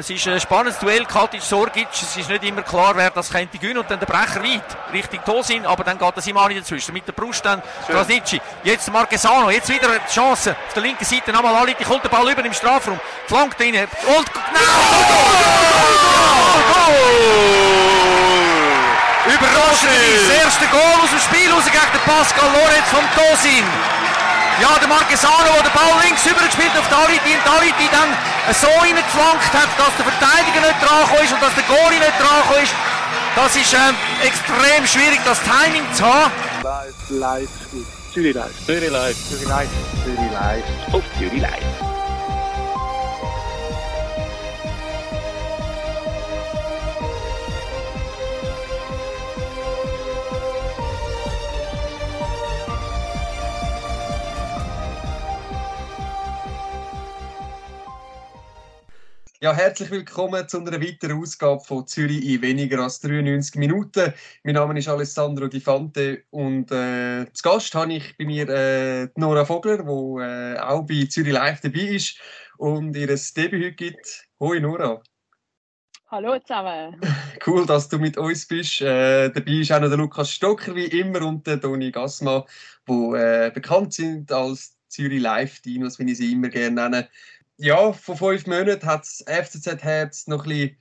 Es ist ein spannendes Duell, Katic, Sorgic. Es ist nicht immer klar, wer das könnte gewinnen. Und dann der Brecher weit, Richtung Tosin, aber dann geht der Simani dazwischen. Mit der Brust dann Krasnitschi. Jetzt Marquesano, jetzt wieder die Chance. Auf der linken Seite nochmal Aliti, kommt der Ball über im Strafraum. Flankt rein. Und, nein! Überraschend, das erste Goal aus dem Spiel raus gegen den Pascal Lorenz vom Tosin. Ja, der Marquesano, der den Ball links übergespielt auf Daviti und Daviti dann so reingeflankt hat, dass der Verteidiger nicht dran ist und dass der Goalie nicht dran ist. Das ist ähm, extrem schwierig, das Timing zu haben. Live, live, Zürich live. Zürich live. Zürich live. Zürich live. Auf Zürich live. Ja, herzlich willkommen zu einer weiteren Ausgabe von Zürich in weniger als 93 Minuten. Mein Name ist Alessandro Di Fante und äh, zu Gast habe ich bei mir äh, Nora Vogler, die äh, auch bei Zürich Live dabei ist und ihr Debüt heute gibt. Hoi Nora. Hallo zusammen. Cool, dass du mit uns bist. Äh, dabei ist auch noch der Lukas Stocker wie immer und der Toni Gassma, die äh, bekannt sind als Zürich Live-Dinos, wie ich sie immer gerne nenne ja, vor fünf Monaten hat das FCZ-Herz noch ein bisschen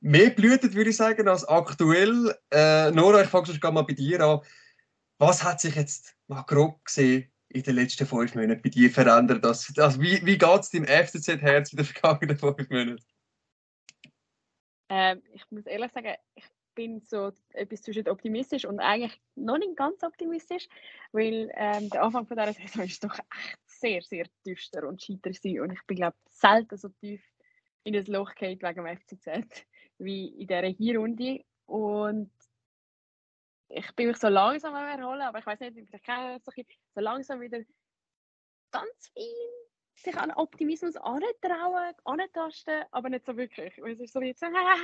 mehr blühtet, würde ich sagen, als aktuell. Äh, Nora, ich fange schon mal bei dir an. Was hat sich jetzt mal grob gesehen in den letzten fünf Monaten bei dir verändert? Also, also wie wie geht es deinem FCZ-Herz in den vergangenen fünf Monaten? Ähm, ich muss ehrlich sagen, ich bin so etwas zwischen optimistisch und eigentlich noch nicht ganz optimistisch, weil ähm, der Anfang von dieser Saison ist doch echt sehr, sehr düster und scheiter sein. Und ich bin, glaube selten so tief in das Loch geht wegen dem FCZ wie in dieser Hinrunde. Und ich bin mich so langsam am Erholen, aber ich weiß nicht, vielleicht kann ich so, so langsam wieder ganz viel sich an Optimismus antrauen, antasten, aber nicht so wirklich. es ist so wie jetzt, ah,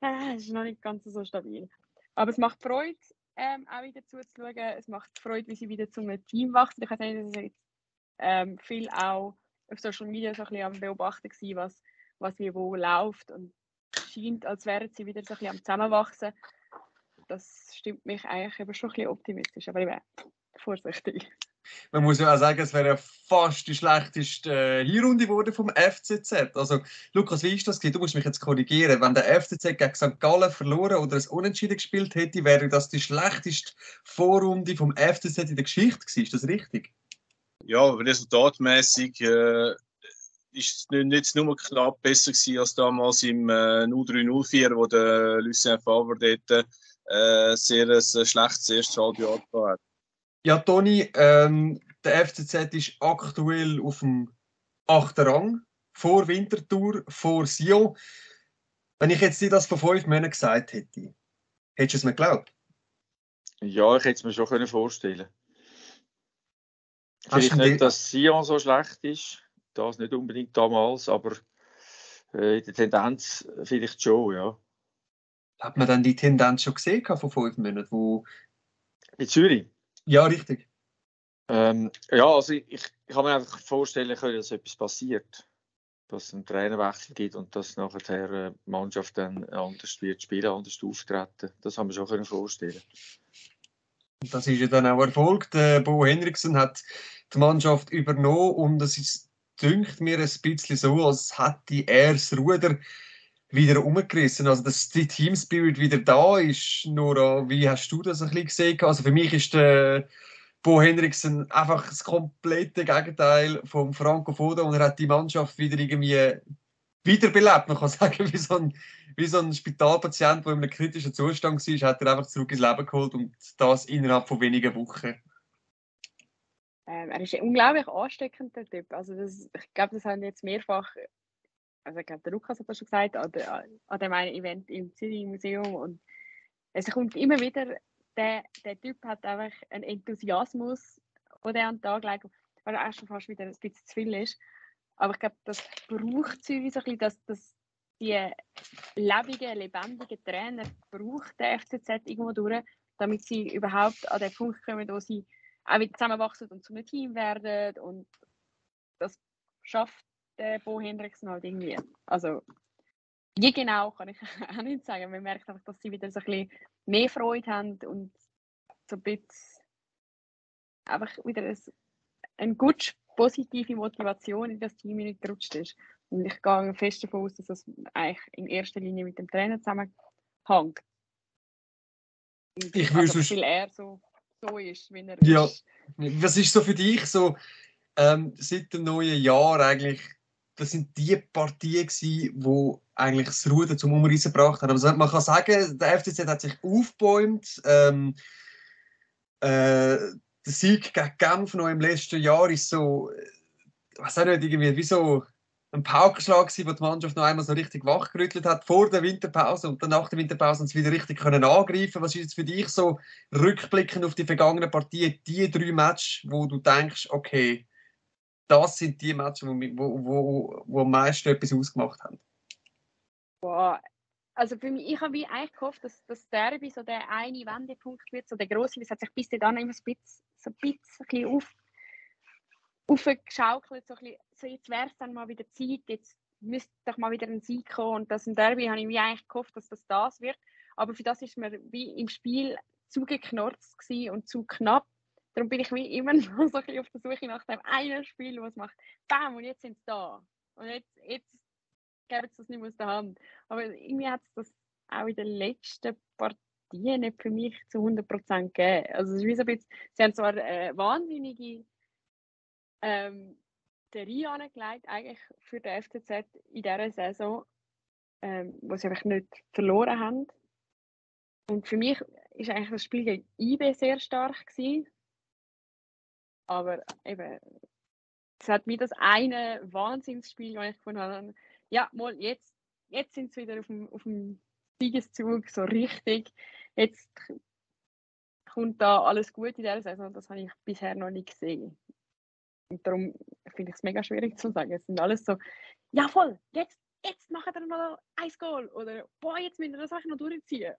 ah, es ist noch nicht ganz so stabil. Aber es macht Freude, ähm, auch wieder zuzuschauen. Es macht Freude, wie sie wieder zum Team wachsen. Ich weiß nicht, dass es jetzt ähm, viel auch auf Social Media so ein am Beobachten gewesen, was, was wie wo läuft und scheint, als wären sie wieder so ein am Zusammenwachsen. Das stimmt mich eigentlich aber schon ein bisschen optimistisch, aber ich bin vorsichtig. Man muss ja auch sagen, es wäre fast die schlechteste äh, Hinrunde geworden vom FCZ. Also, Lukas, wie ist das? Du musst mich jetzt korrigieren. Wenn der FCZ gegen St. Gallen verloren oder es unentschieden gespielt hätte, wäre das die schlechteste Vorrunde vom FCZ in der Geschichte gewesen. Ist das richtig? Ja, resultatmäßig äh, ist es nicht, nur knapp besser gewesen als damals im äh, 0304, wo der Lucien Favre dort äh, sehr ein schlechtes erstes Halbjahr hat. Ja, Toni, ähm, der FCZ ist aktuell auf dem 8. Rang, vor Winterthur, vor Sion. Wenn ich jetzt dir das vor fünf Monaten gesagt hätte, hättest du es mir geglaubt? Ja, ich hätte es mir schon vorstellen Vielleicht nicht, dass Sion so schlecht ist, das nicht unbedingt damals, aber äh, in der Tendenz vielleicht schon, ja. Hat man dann die Tendenz schon gesehen vor fünf Monaten? Wo... In Zürich? Ja, richtig. Ähm, ja, also ich, ich kann mir einfach vorstellen können, dass etwas passiert. Dass es einen Trainerwechsel gibt und dass nachher äh, die Mannschaft dann anders wird spielen, anders auftreten. Das haben wir schon können vorstellen. Das ist ja dann auch erfolgt. Der Bo Henriksen hat die Mannschaft übernommen und es ist, dünkt mir ein bisschen so, als hätte er das Ruder wieder umgerissen. Also, dass die Teamspirit wieder da ist. Nora, wie hast du das ein bisschen gesehen? Also, für mich ist der Bo Henriksen einfach das komplette Gegenteil vom Franco Foda und er hat die Mannschaft wieder irgendwie wiederbelebt. Man kann sagen, wie so ein, wie so ein Spitalpatient, der in einem kritischen Zustand war, hat er einfach zurück ins Leben geholt und das innerhalb von wenigen Wochen. Ähm, er ist ein unglaublich ansteckender Typ. Also das, ich glaube, das haben jetzt mehrfach, also ich glaube, der Lukas hat das schon gesagt, an, an dem einen Event im Zürich Museum und es kommt immer wieder, der, der Typ hat einfach einen Enthusiasmus, den er an den Tag legt, was auch schon fast wieder ein bisschen zu viel ist. Aber ich glaube, das braucht Zürich so ein bisschen, dass, dass die lebendigen, lebendigen Trainer braucht der FCZ irgendwo durch, damit sie überhaupt an den Punkt kommen, wo sie auch wieder zusammenwachsen und zu einem Team werden. Und das schafft der Bo Hendrickson halt irgendwie. Also, wie genau kann ich auch nicht sagen. Man merkt einfach, dass sie wieder so ein bisschen mehr Freude haben und so ein bisschen einfach wieder ein, eine gute, positive Motivation in das Team gerutscht ist. Und ich gehe fest davon aus, dass das eigentlich in erster Linie mit dem Trainer zusammenhängt. Ich würde also, weil er so, so ist, wie er Ja. ist. Was ist so für dich so ähm, seit dem neuen Jahr eigentlich? Das sind die Partien gewesen, wo eigentlich das Ruder zum Umreißen gebracht haben. Also man kann sagen, der FCZ hat sich aufgebäumt. Ähm, äh, der Sieg gegen Genf noch im letzten Jahr ist so, äh, weiß auch nicht, irgendwie wie so ein Paukenschlag gewesen, wo die Mannschaft noch einmal so richtig wachgerüttelt hat vor der Winterpause und dann nach der Winterpause haben sie wieder richtig können angreifen. Was ist jetzt für dich so rückblickend auf die vergangenen Partien, die drei Matches, wo du denkst, okay, das sind die Matches, wo, wo, wo, wo am meisten etwas ausgemacht haben? Boah. Also für mich, ich habe eigentlich gehofft, dass das Derby so der eine Wendepunkt wird, so der große, das hat sich bis dahin immer ein bisschen, so ein bisschen auf, aufgeschaukelt, so ein bisschen, so jetzt wäre es dann mal wieder Zeit, jetzt müsste doch mal wieder ein Sieg kommen und das im Derby. Habe ich wie eigentlich gehofft, dass das das wird, aber für das ist mir wie im Spiel zugeknurzt gewesen und zu knapp, darum bin ich wie immer noch so ein bisschen auf der Suche nach dem einen Spiel, was macht, bam, und jetzt sind sie da. Und jetzt, jetzt geben sie das nicht mehr aus der Hand. Aber irgendwie hat es das auch in den letzten Partien nicht für mich zu 100% gegeben. Also es ist wie so ein bisschen, sie haben zwar eine wahnsinnige ähm, Serie angelegt, eigentlich für den FCZ in dieser Saison, ähm, wo sie einfach nicht verloren haben. Und für mich ist eigentlich das Spiel gegen IB sehr stark gewesen. Aber eben, es hat mir das eine Wahnsinnsspiel, das ich gefunden habe, ja, mal, jetzt, jetzt sind sie wieder auf dem, auf dem Siegeszug, so richtig. Jetzt kommt da alles gut in dieser Saison. Das habe ich bisher noch nicht gesehen. Und darum finde ich es mega schwierig zu sagen. Es sind alles so, ja voll, jetzt, jetzt machen wir noch ein Goal. Oder, boah, jetzt müssen wir das einfach noch durchziehen.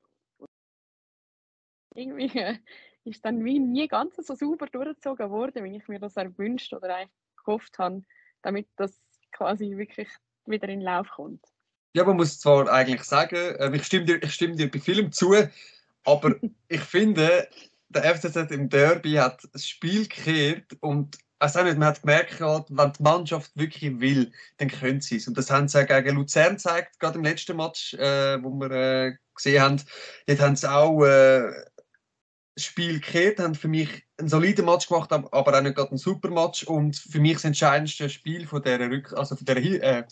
Irgendwie äh, ist dann wie nie ganz so sauber durchgezogen worden, wie ich mir das erwünscht oder eigentlich gehofft habe, damit das quasi wirklich wieder in Lauf kommt. Ja, man muss zwar eigentlich sagen, äh, ich stimme dir, ich stimme dir bei vielem zu, aber ich finde, der FCZ im Derby hat das Spiel gekehrt und also nicht, man hat gemerkt, wenn die Mannschaft wirklich will, dann können sie es. Und das haben sie auch gegen Luzern gezeigt, gerade im letzten Match, äh, wo wir äh, gesehen haben. Dort haben sie auch äh, das Spiel gekehrt, haben für mich einen soliden Match gemacht, ab- aber auch nicht gerade einen super Match. Und für mich das entscheidendste Spiel von der Rück also von Hi- äh,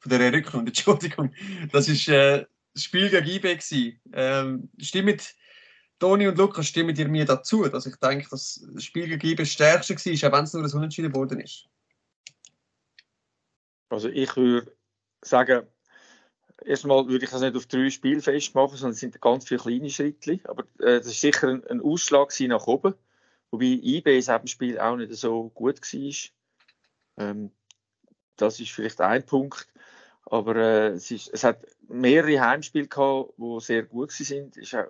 von der Rückrunde, Entschuldigung, das ist äh, das Spiel gegen IB gewesen. Ähm, stimmt, Toni und Lukas, stimmen ihr mir dazu, dass ich denke, dass das Spiel gegen IB das stärkste war, auch wenn es nur ein Unentschieden geworden ist? Also ich würde sagen, erstmal würde ich das nicht auf drei Spiele festmachen, sondern es sind ganz viele kleine Schritte. Aber äh, das ist sicher ein, ein Ausschlag nach oben. Wobei IB diesem Spiel auch nicht so gut war. Ähm, das ist vielleicht ein Punkt. Aber äh, es, ist, es hat mehrere Heimspiele gehabt, die sehr gut sind. Ist auch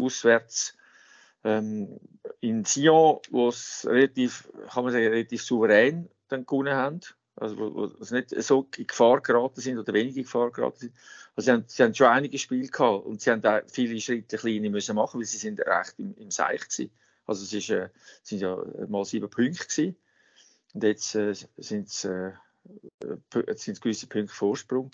auswärts ähm, in Sion, wo es relativ, kann man sagen, relativ souverän dann gewonnen haben. Also, wo, wo es nicht so in Gefahr geraten sind oder wenig in Gefahr geraten sind. Also, sie haben, sie haben schon einige Spiele gehabt und sie haben auch viele Schritte kleine müssen machen, weil sie sind recht im, im Seich gewesen. Also, es ist, äh, es sind ja mal sieben Punkte gewesen. Und jetzt äh, sind es äh, jetzt sind es gewisse Punkte Vorsprung.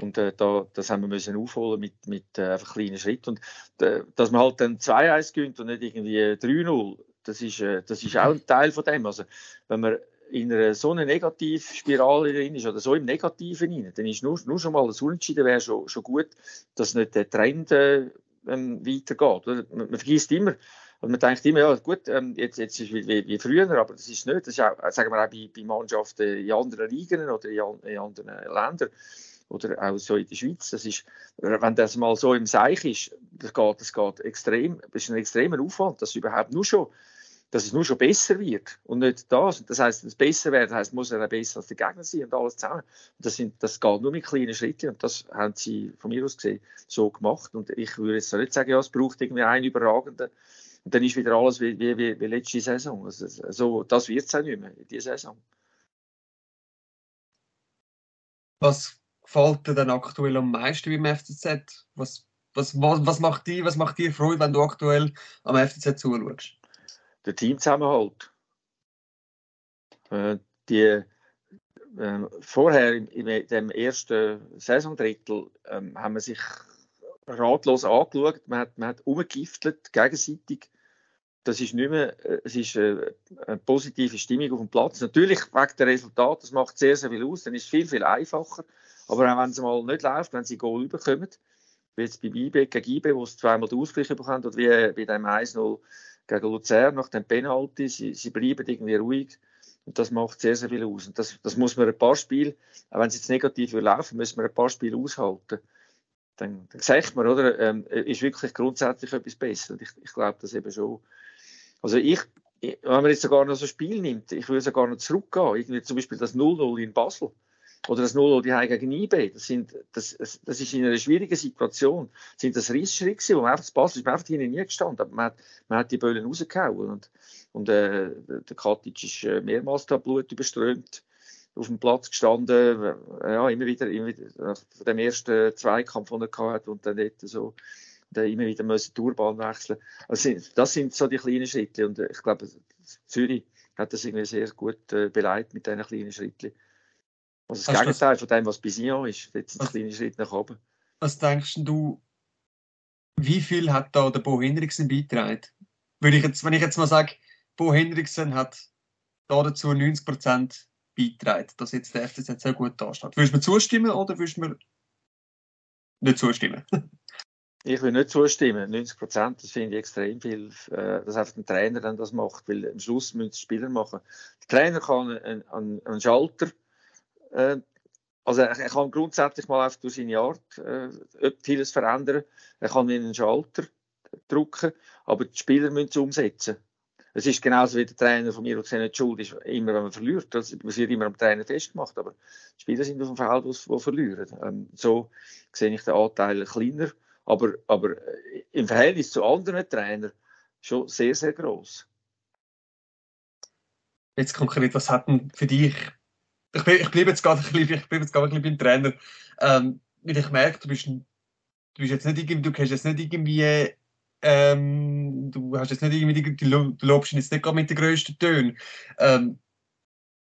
Und äh, da, das haben wir müssen aufholen mit, mit äh, einfach kleinen Schritten. Und äh, dass man halt dann 2-1 gewinnt und nicht irgendwie 3-0, das ist, äh, das ist auch ein Teil von dem. Also, wenn man in einer so einer Negativspirale drin ist oder so im Negativen rein, dann ist nur, nur schon mal das Unentschieden wäre schon, schon gut, dass nicht der Trend äh, ähm, weitergeht. Man, man vergisst immer, und man denkt immer, ja gut, ähm, jetzt, jetzt ist es wie, wie, früher, aber das ist nicht. Das ist auch, sagen wir auch bei, bei Mannschaften in anderen Ligen oder in, in anderen Ländern oder auch so in der Schweiz. Das ist, wenn das mal so im Seich ist, das geht, das geht extrem, das ist ein extremer Aufwand, dass überhaupt nur schon, dass es nur schon besser wird und nicht das. Das heißt, das besser werden heißt, muss er besser als der Gegner sein und alles zusammen. Und das, sind, das geht nur mit kleinen Schritten und das haben sie von mir aus gesehen so gemacht. Und ich würde jetzt nicht sagen, ja, es braucht irgendwie einen überragenden und dann ist wieder alles wie, wie, wie, wie letzte Saison. Also, so, das wird es auch nicht mehr in dieser Saison. Was gefällt dir denn aktuell am meisten beim FCZ? Was, was, was, was, macht dir, was macht dir Freude, wenn du aktuell am FCZ zuschaust? Der Teamzusammenhalt. Äh, die, äh, vorher in, in, dem ersten Saisondrittel ähm, haben wir sich ratlos angeschaut. Man hat, man hat umgegiftelt gegenseitig. Das ist nicht mehr, äh, es ist äh, eine positive Stimmung auf dem Platz. Natürlich wegen der Resultate, das macht sehr, sehr viel aus. Dann ist es viel, viel einfacher. Aber auch wenn es mal nicht läuft, wenn sie Goal überkommen, wie jetzt beim IB gegen IB, wo sie zweimal den Ausgleich bekommen, oder wie bei dem 1-0 gegen Luzern nach dem Penalty, sie, sie bleiben irgendwie ruhig. Und das macht sehr, sehr viel aus. Und das, das muss man ein paar Spiele, auch wenn es jetzt negativ laufen, müssen wir ein paar Spiele aushalten. Dann, dann sagt man, oder, ähm, ist wirklich grundsätzlich etwas besser. Und ich, ich glaube das eben schon. Also ich, wenn man jetzt sogar noch so ein Spiel nimmt, ich würde sogar noch zurückgehen. Irgendwie zum Beispiel das 0-0 in Basel oder das 0 die gegen IB, das, sind, das, das ist in einer schwierigen Situation, sind das Rissschritte wo man einfach, das Basel ist man einfach hinten nie gestanden, aber man hat, man hat die Böllen rausgehauen und, und äh, der Katic ist äh, mehrmals da Blut überströmt auf dem Platz gestanden, äh, ja, immer wieder, immer wieder von dem ersten Zweikampf, den er hatte und dann dort so, dann immer wieder müssen die Tourbahn wechseln. Also das sind so die kleinen Schritte und ich glaube, Zürich hat das irgendwie sehr gut äh, beleidigt mit diesen kleinen Schritten. Also das Hast Gegenteil von dem, was bei Sion ist. Jetzt ein kleiner Schritt nach oben. Was denkst du, wie viel hat da der Bo Hendrickson beigetragen? Würde ich jetzt, wenn ich jetzt mal sage, Bo Hendrickson hat da dazu 90 Prozent beitragen, dass jetzt der FCZ sehr gut da steht. Würdest du mir zustimmen oder würdest du mir nicht zustimmen? ich will nicht zustimmen. 90 Prozent, das finde ich extrem viel, äh, dass einfach ein Trainer dann das macht, weil am Schluss müssen die Spieler machen. Der Trainer kann einen, einen, einen Schalter äh, also er, er, kann grundsätzlich mal einfach durch seine Art äh, vieles verändern. Er kann in einen Schalter drücken, aber die Spieler müssen es umsetzen. Es ist genauso wie der Trainer von mir, der nicht schuld ist, immer wenn man verliert. Das wird immer am Trainer festgemacht, aber die Spieler sind auf dem Feld, die verlieren. Ähm, so sehe ich den Anteil kleiner, aber, aber äh, im Verhältnis zu anderen Trainern schon sehr, sehr groß. Jetzt konkret, was hat denn für dich ich, ich bleibe jetzt gerade ein bisschen, ich bleibe jetzt gerade ein bisschen beim Trainer. Ähm, weil ich merke, du bist, du bist jetzt nicht irgendwie, du hast jetzt nicht irgendwie, ähm, du hast jetzt nicht irgendwie, du lobst ihn jetzt nicht mit den grössten Tönen. Ähm,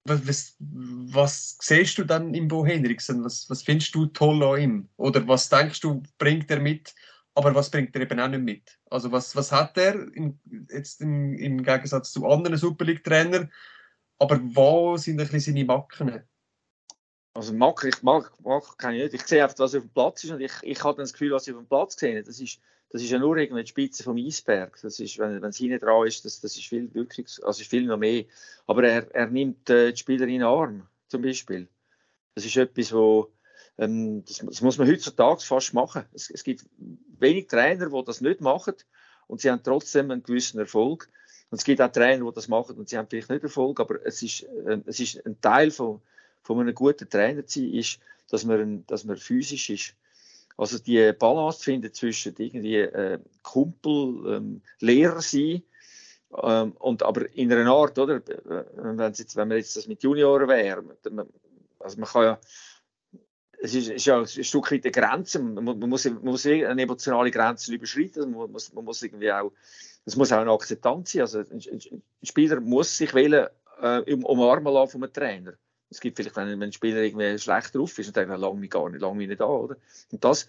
was, was, siehst du dann im Bo Henriksen? Was, was findest du toll an ihm? Oder was denkst du, bringt er mit, aber was bringt er eben auch nicht mit? Also was, was hat er in, jetzt im, im Gegensatz zu anderen Super League-Trainern? Aber wo sind ein bisschen seine Macken? Also Macken, ich mag, mag keine nicht. Ich sehe einfach, was auf dem Platz ist und ich, ich habe das Gefühl, was ich auf dem Platz sehe, das ist, das ist ja nur irgendwie die Spitze vom Eisberg. Das ist, wenn, es hinten dran ist, das, das ist viel wirklich, also viel noch mehr. Aber er, er nimmt äh, die Spieler in den Arm, zum Beispiel. Das ist etwas, wo, ähm, das, das, muss man heutzutage fast machen. Es, es gibt wenig Trainer, die das nicht machen und sie haben trotzdem einen gewissen Erfolg. Und es gibt auch Trainer, die das machen und sie haben vielleicht nicht Erfolg, aber es ist, äh, es ist ein Teil von, von einem guten Trainer zu sein, ist, dass man, dass man physisch ist. Also die Balance finden zwischen irgendwie äh, Kumpel, ähm, Lehrer sein, ähm, und aber in einer Art, oder? Äh, wenn, jetzt, wenn man jetzt das mit Junioren wäre, also man kann ja, es ist, ist ja ein Stück weit eine Grenze, man, man, muss, man muss eine emotionale Grenze überschreiten, man muss, man muss irgendwie auch es muss auch eine Akzeptanz sein. Also ein, Spieler muss sich wählen, äh, umarmen lassen einem Trainer. Es gibt vielleicht, wenn, ein Spieler irgendwie schlecht drauf ist und denkt, lang mich gar nicht, lang mich nicht an, oder? Und das,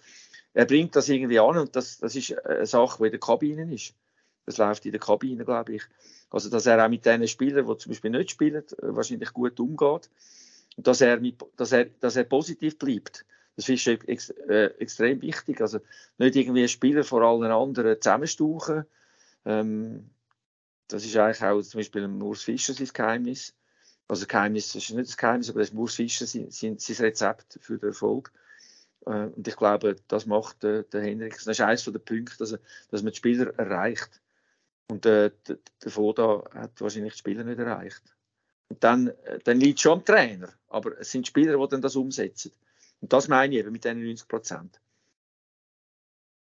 er bringt das irgendwie an und das, das ist eine Sache, die in der Kabine ist. Das läuft in der Kabine, glaube ich. Also, dass er auch mit den Spielern, die zum Beispiel nicht spielen, wahrscheinlich gut umgeht. Und dass er, mit, dass er, dass er positiv bleibt. Das ist ex, äh, extrem wichtig. Also, nicht irgendwie Spieler vor allen anderen zusammenstauchen, ähm, das ist eigentlich auch zum Beispiel ein Urs Fischer sein Geheimnis. Also Geheimnis das ist nicht das Geheimnis, aber das Urs Fischer sein, sein, Rezept für den Erfolg. Äh, und ich glaube, das macht äh, der Henrik. Das ist eines der Punkte, dass, dass man die Spieler erreicht. Und der, der Foda hat wahrscheinlich die Spieler nicht erreicht. Und dann, äh, dann liegt schon am Trainer. Aber es sind Spieler, die dann das umsetzen. Und das meine ich eben mit diesen 90 Prozent.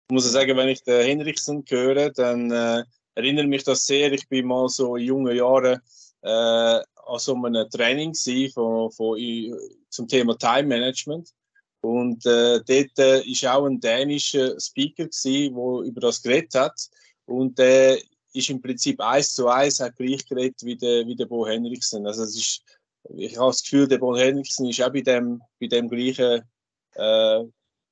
Ich muss sagen, wenn ich den Henriksen höre, dann äh, erinnere mich das sehr. Ich bin mal so in jungen Jahren äh, an so einem Training von, von, zum Thema Time Management. Und äh, dort äh, ist auch ein dänischer Speaker der über das geredet hat. Und der äh, ist im Prinzip eins zu eins hat gleich geredet wie der, wie der Bo Henriksen. Also es ist, ich habe das Gefühl, der Bo Henriksen ist auch bei dem, bei dem gleichen äh,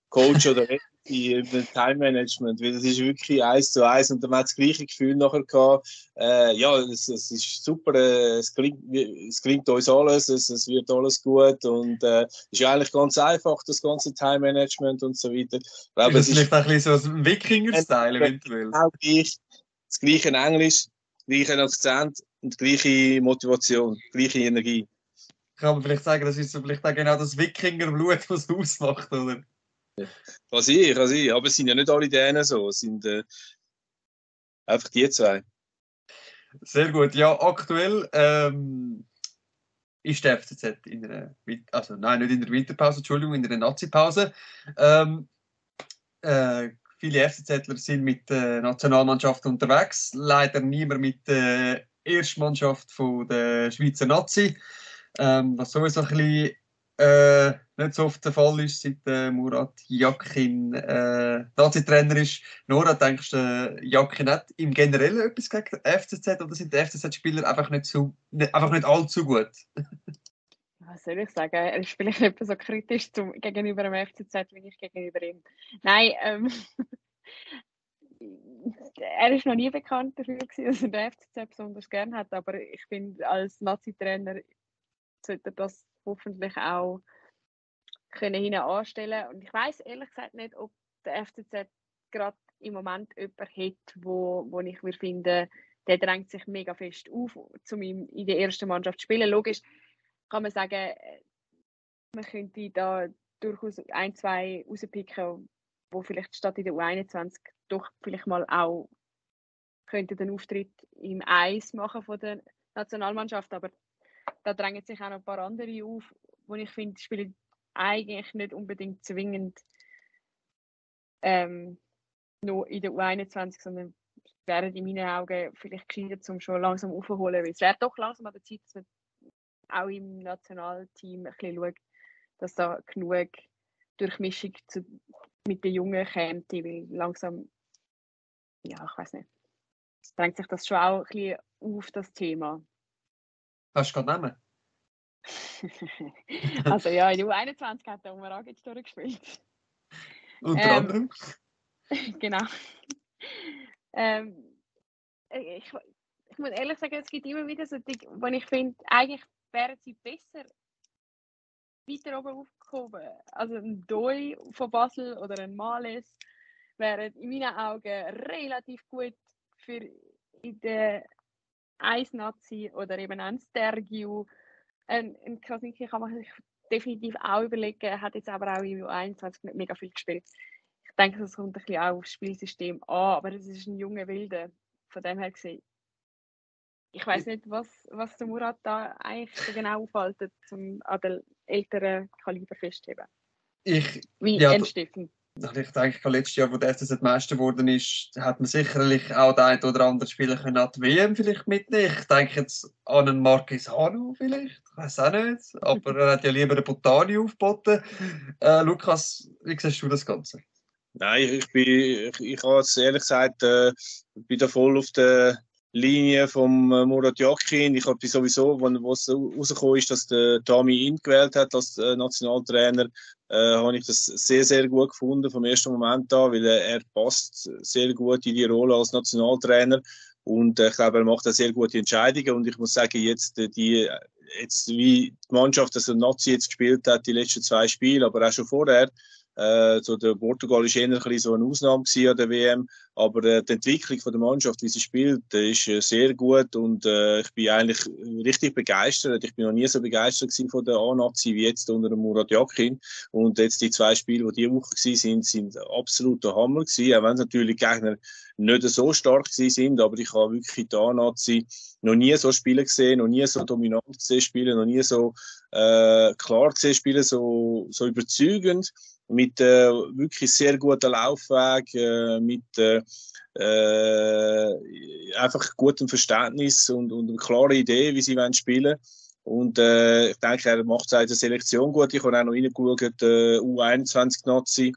Coach oder im Time Management, weil das ist wirklich eins zu eins und dann hat das gleiche Gefühl nachher gehabt, äh, ja, es, es ist super, äh, es, klingt, es klingt uns alles, es, es wird alles gut und äh, ist ja eigentlich ganz einfach, das ganze Time Management und so weiter. Ich glaube, ist das vielleicht ein bisschen so ein Wikinger-Style eventuell? Genau gleich, das gleiche Englisch, gleiche Akzent und die gleiche Motivation, die gleiche Energie. Kann man vielleicht sagen, das ist so vielleicht auch genau das Wikinger-Blut, was es ausmacht, oder? Kann sein, kann sein. Aber es sind ja nicht alle Dänen so. Es sind äh, einfach die zwei. Sehr gut. Ja, aktuell ähm, ist der FCZ in der, also nein, nicht in der Winterpause, Entschuldigung, in der Nazi-Pause. Ähm, äh, viele FCZler sind mit der Nationalmannschaft unterwegs. Leider niemand mit der Erstmannschaft von der Schweizer Nazi. Ähm, was sowieso ein bisschen äh, nicht so oft der Fall ist, seit äh, Murat Jakin äh, Nazi-Trainer ist. Nora, denkst du, äh, Jakin hat im Generellen etwas gegen FCZ oder sind die FCZ-Spieler einfach nicht, nicht, einfach nicht allzu gut? Was soll ich sagen? Er ist vielleicht nicht so kritisch zum, gegenüber dem FCZ wie ich gegenüber ihm. Nein, ähm, er ist noch nie bekannt dafür, gewesen, dass er den FCZ besonders gern hat, aber ich finde, als Nazi-Trainer sollte er das hoffentlich auch können hinten anstellen Und ich weiß ehrlich gesagt nicht, ob der FCZ gerade im Moment jemanden hat, wo, wo ich mir finde, der drängt sich mega fest auf, um in der ersten Mannschaft zu spielen. Logisch kann man sagen, man könnte da durchaus ein, zwei rauspicken, wo vielleicht statt in der U21 doch vielleicht mal auch könnte den Auftritt im Eis machen von der Nationalmannschaft, aber da drängen sich auch noch ein paar andere auf, wo ich finde, spielen eigentlich nicht unbedingt zwingend ähm, nur in der U21, sondern wären in meinen Augen vielleicht gescheiter, um schon langsam aufzuholen, weil es wäre doch langsam an der Zeit, dass man auch im Nationalteam ein bisschen schaut, dass da genug Durchmischung zu, mit den Jungen kommt, weil langsam, ja, ich weiß nicht, drängt sich das schon auch ein bisschen auf, das Thema. Hast du gerade Namen? also ja, in der U21 hat der Omar Agic durchgespielt. Unter ähm, anderem? genau. Ähm, ich, ich muss ehrlich sagen, es gibt immer wieder so Dinge, wo ich finde, eigentlich wären sie besser weiter oben aufgehoben. Also ein Doi von Basel oder ein Males wären in meinen Augen relativ gut für in der Eisnazi oder eben ein Stergiu. Ein, ein Krasinski kann man sich definitiv auch überlegen, er hat jetzt aber auch im U21 nicht mega viel gespielt. Ich denke, das kommt ein bisschen auch aufs Spielsystem an, aber es ist ein junger Wilde. Von dem her gesehen, ich weiß nicht, was, was der Murat da eigentlich so genau aufhaltet, um an den älteren Kaliber festzuheben. Ich, Wie ja, entstiftend ich denke, letztes Jahr, wo der FCZ Meister geworden ist, hat man sicherlich auch den einen oder anderen Spieler können an die WM vielleicht mitnehmen. Ich denke jetzt an einen Marquesano vielleicht, ich weiß auch nicht, aber er hat ja lieber einen Botani aufgeboten. Äh, Lukas, wie siehst du das Ganze? Nein, ich bin, ich, ich habe es ehrlich gesagt, äh, bin da voll auf der Linie vom äh, Murat Yakin. Ich habe sowieso, es rausgekommen ist, dass der Tami ihn gewählt hat als äh, Nationaltrainer, äh, habe ich das sehr, sehr gut gefunden vom ersten Moment an, weil er, er passt sehr gut in die Rolle als Nationaltrainer. Und äh, ich glaube, er macht da sehr gute Entscheidungen. Und ich muss sagen, jetzt äh, die jetzt wie die Mannschaft, also Nazi jetzt gespielt hat, die letzten zwei Spiele, aber auch schon vorher, äh, so der Portugal ist eher ein so eine Ausnahme an der WM, aber äh, die Entwicklung von der Mannschaft, wie sie spielt, äh, ist äh, sehr gut. Und äh, ich bin eigentlich richtig begeistert. Ich bin noch nie so begeistert von der A-Nazi wie jetzt unter dem Murat Yakin. Und jetzt die zwei Spiele, die diese Woche gewesen sind, sind absolut der Hammer gewesen, auch wenn es natürlich Gegner nicht so stark sind, aber ich habe wirklich die A-Nazi noch nie so spielen gesehen, noch nie so dominant gesehen spielen, noch nie so äh, klar gesehen spielen, so, so überzeugend mit äh, wirklich sehr gutem Laufweg, äh, mit äh, äh, einfach gutem Verständnis und, und eine klare Idee, wie sie wollen spielen Und äh, ich denke, er macht seine Selektion gut. Ich habe auch noch reingeschaut, äh, U21-Nazi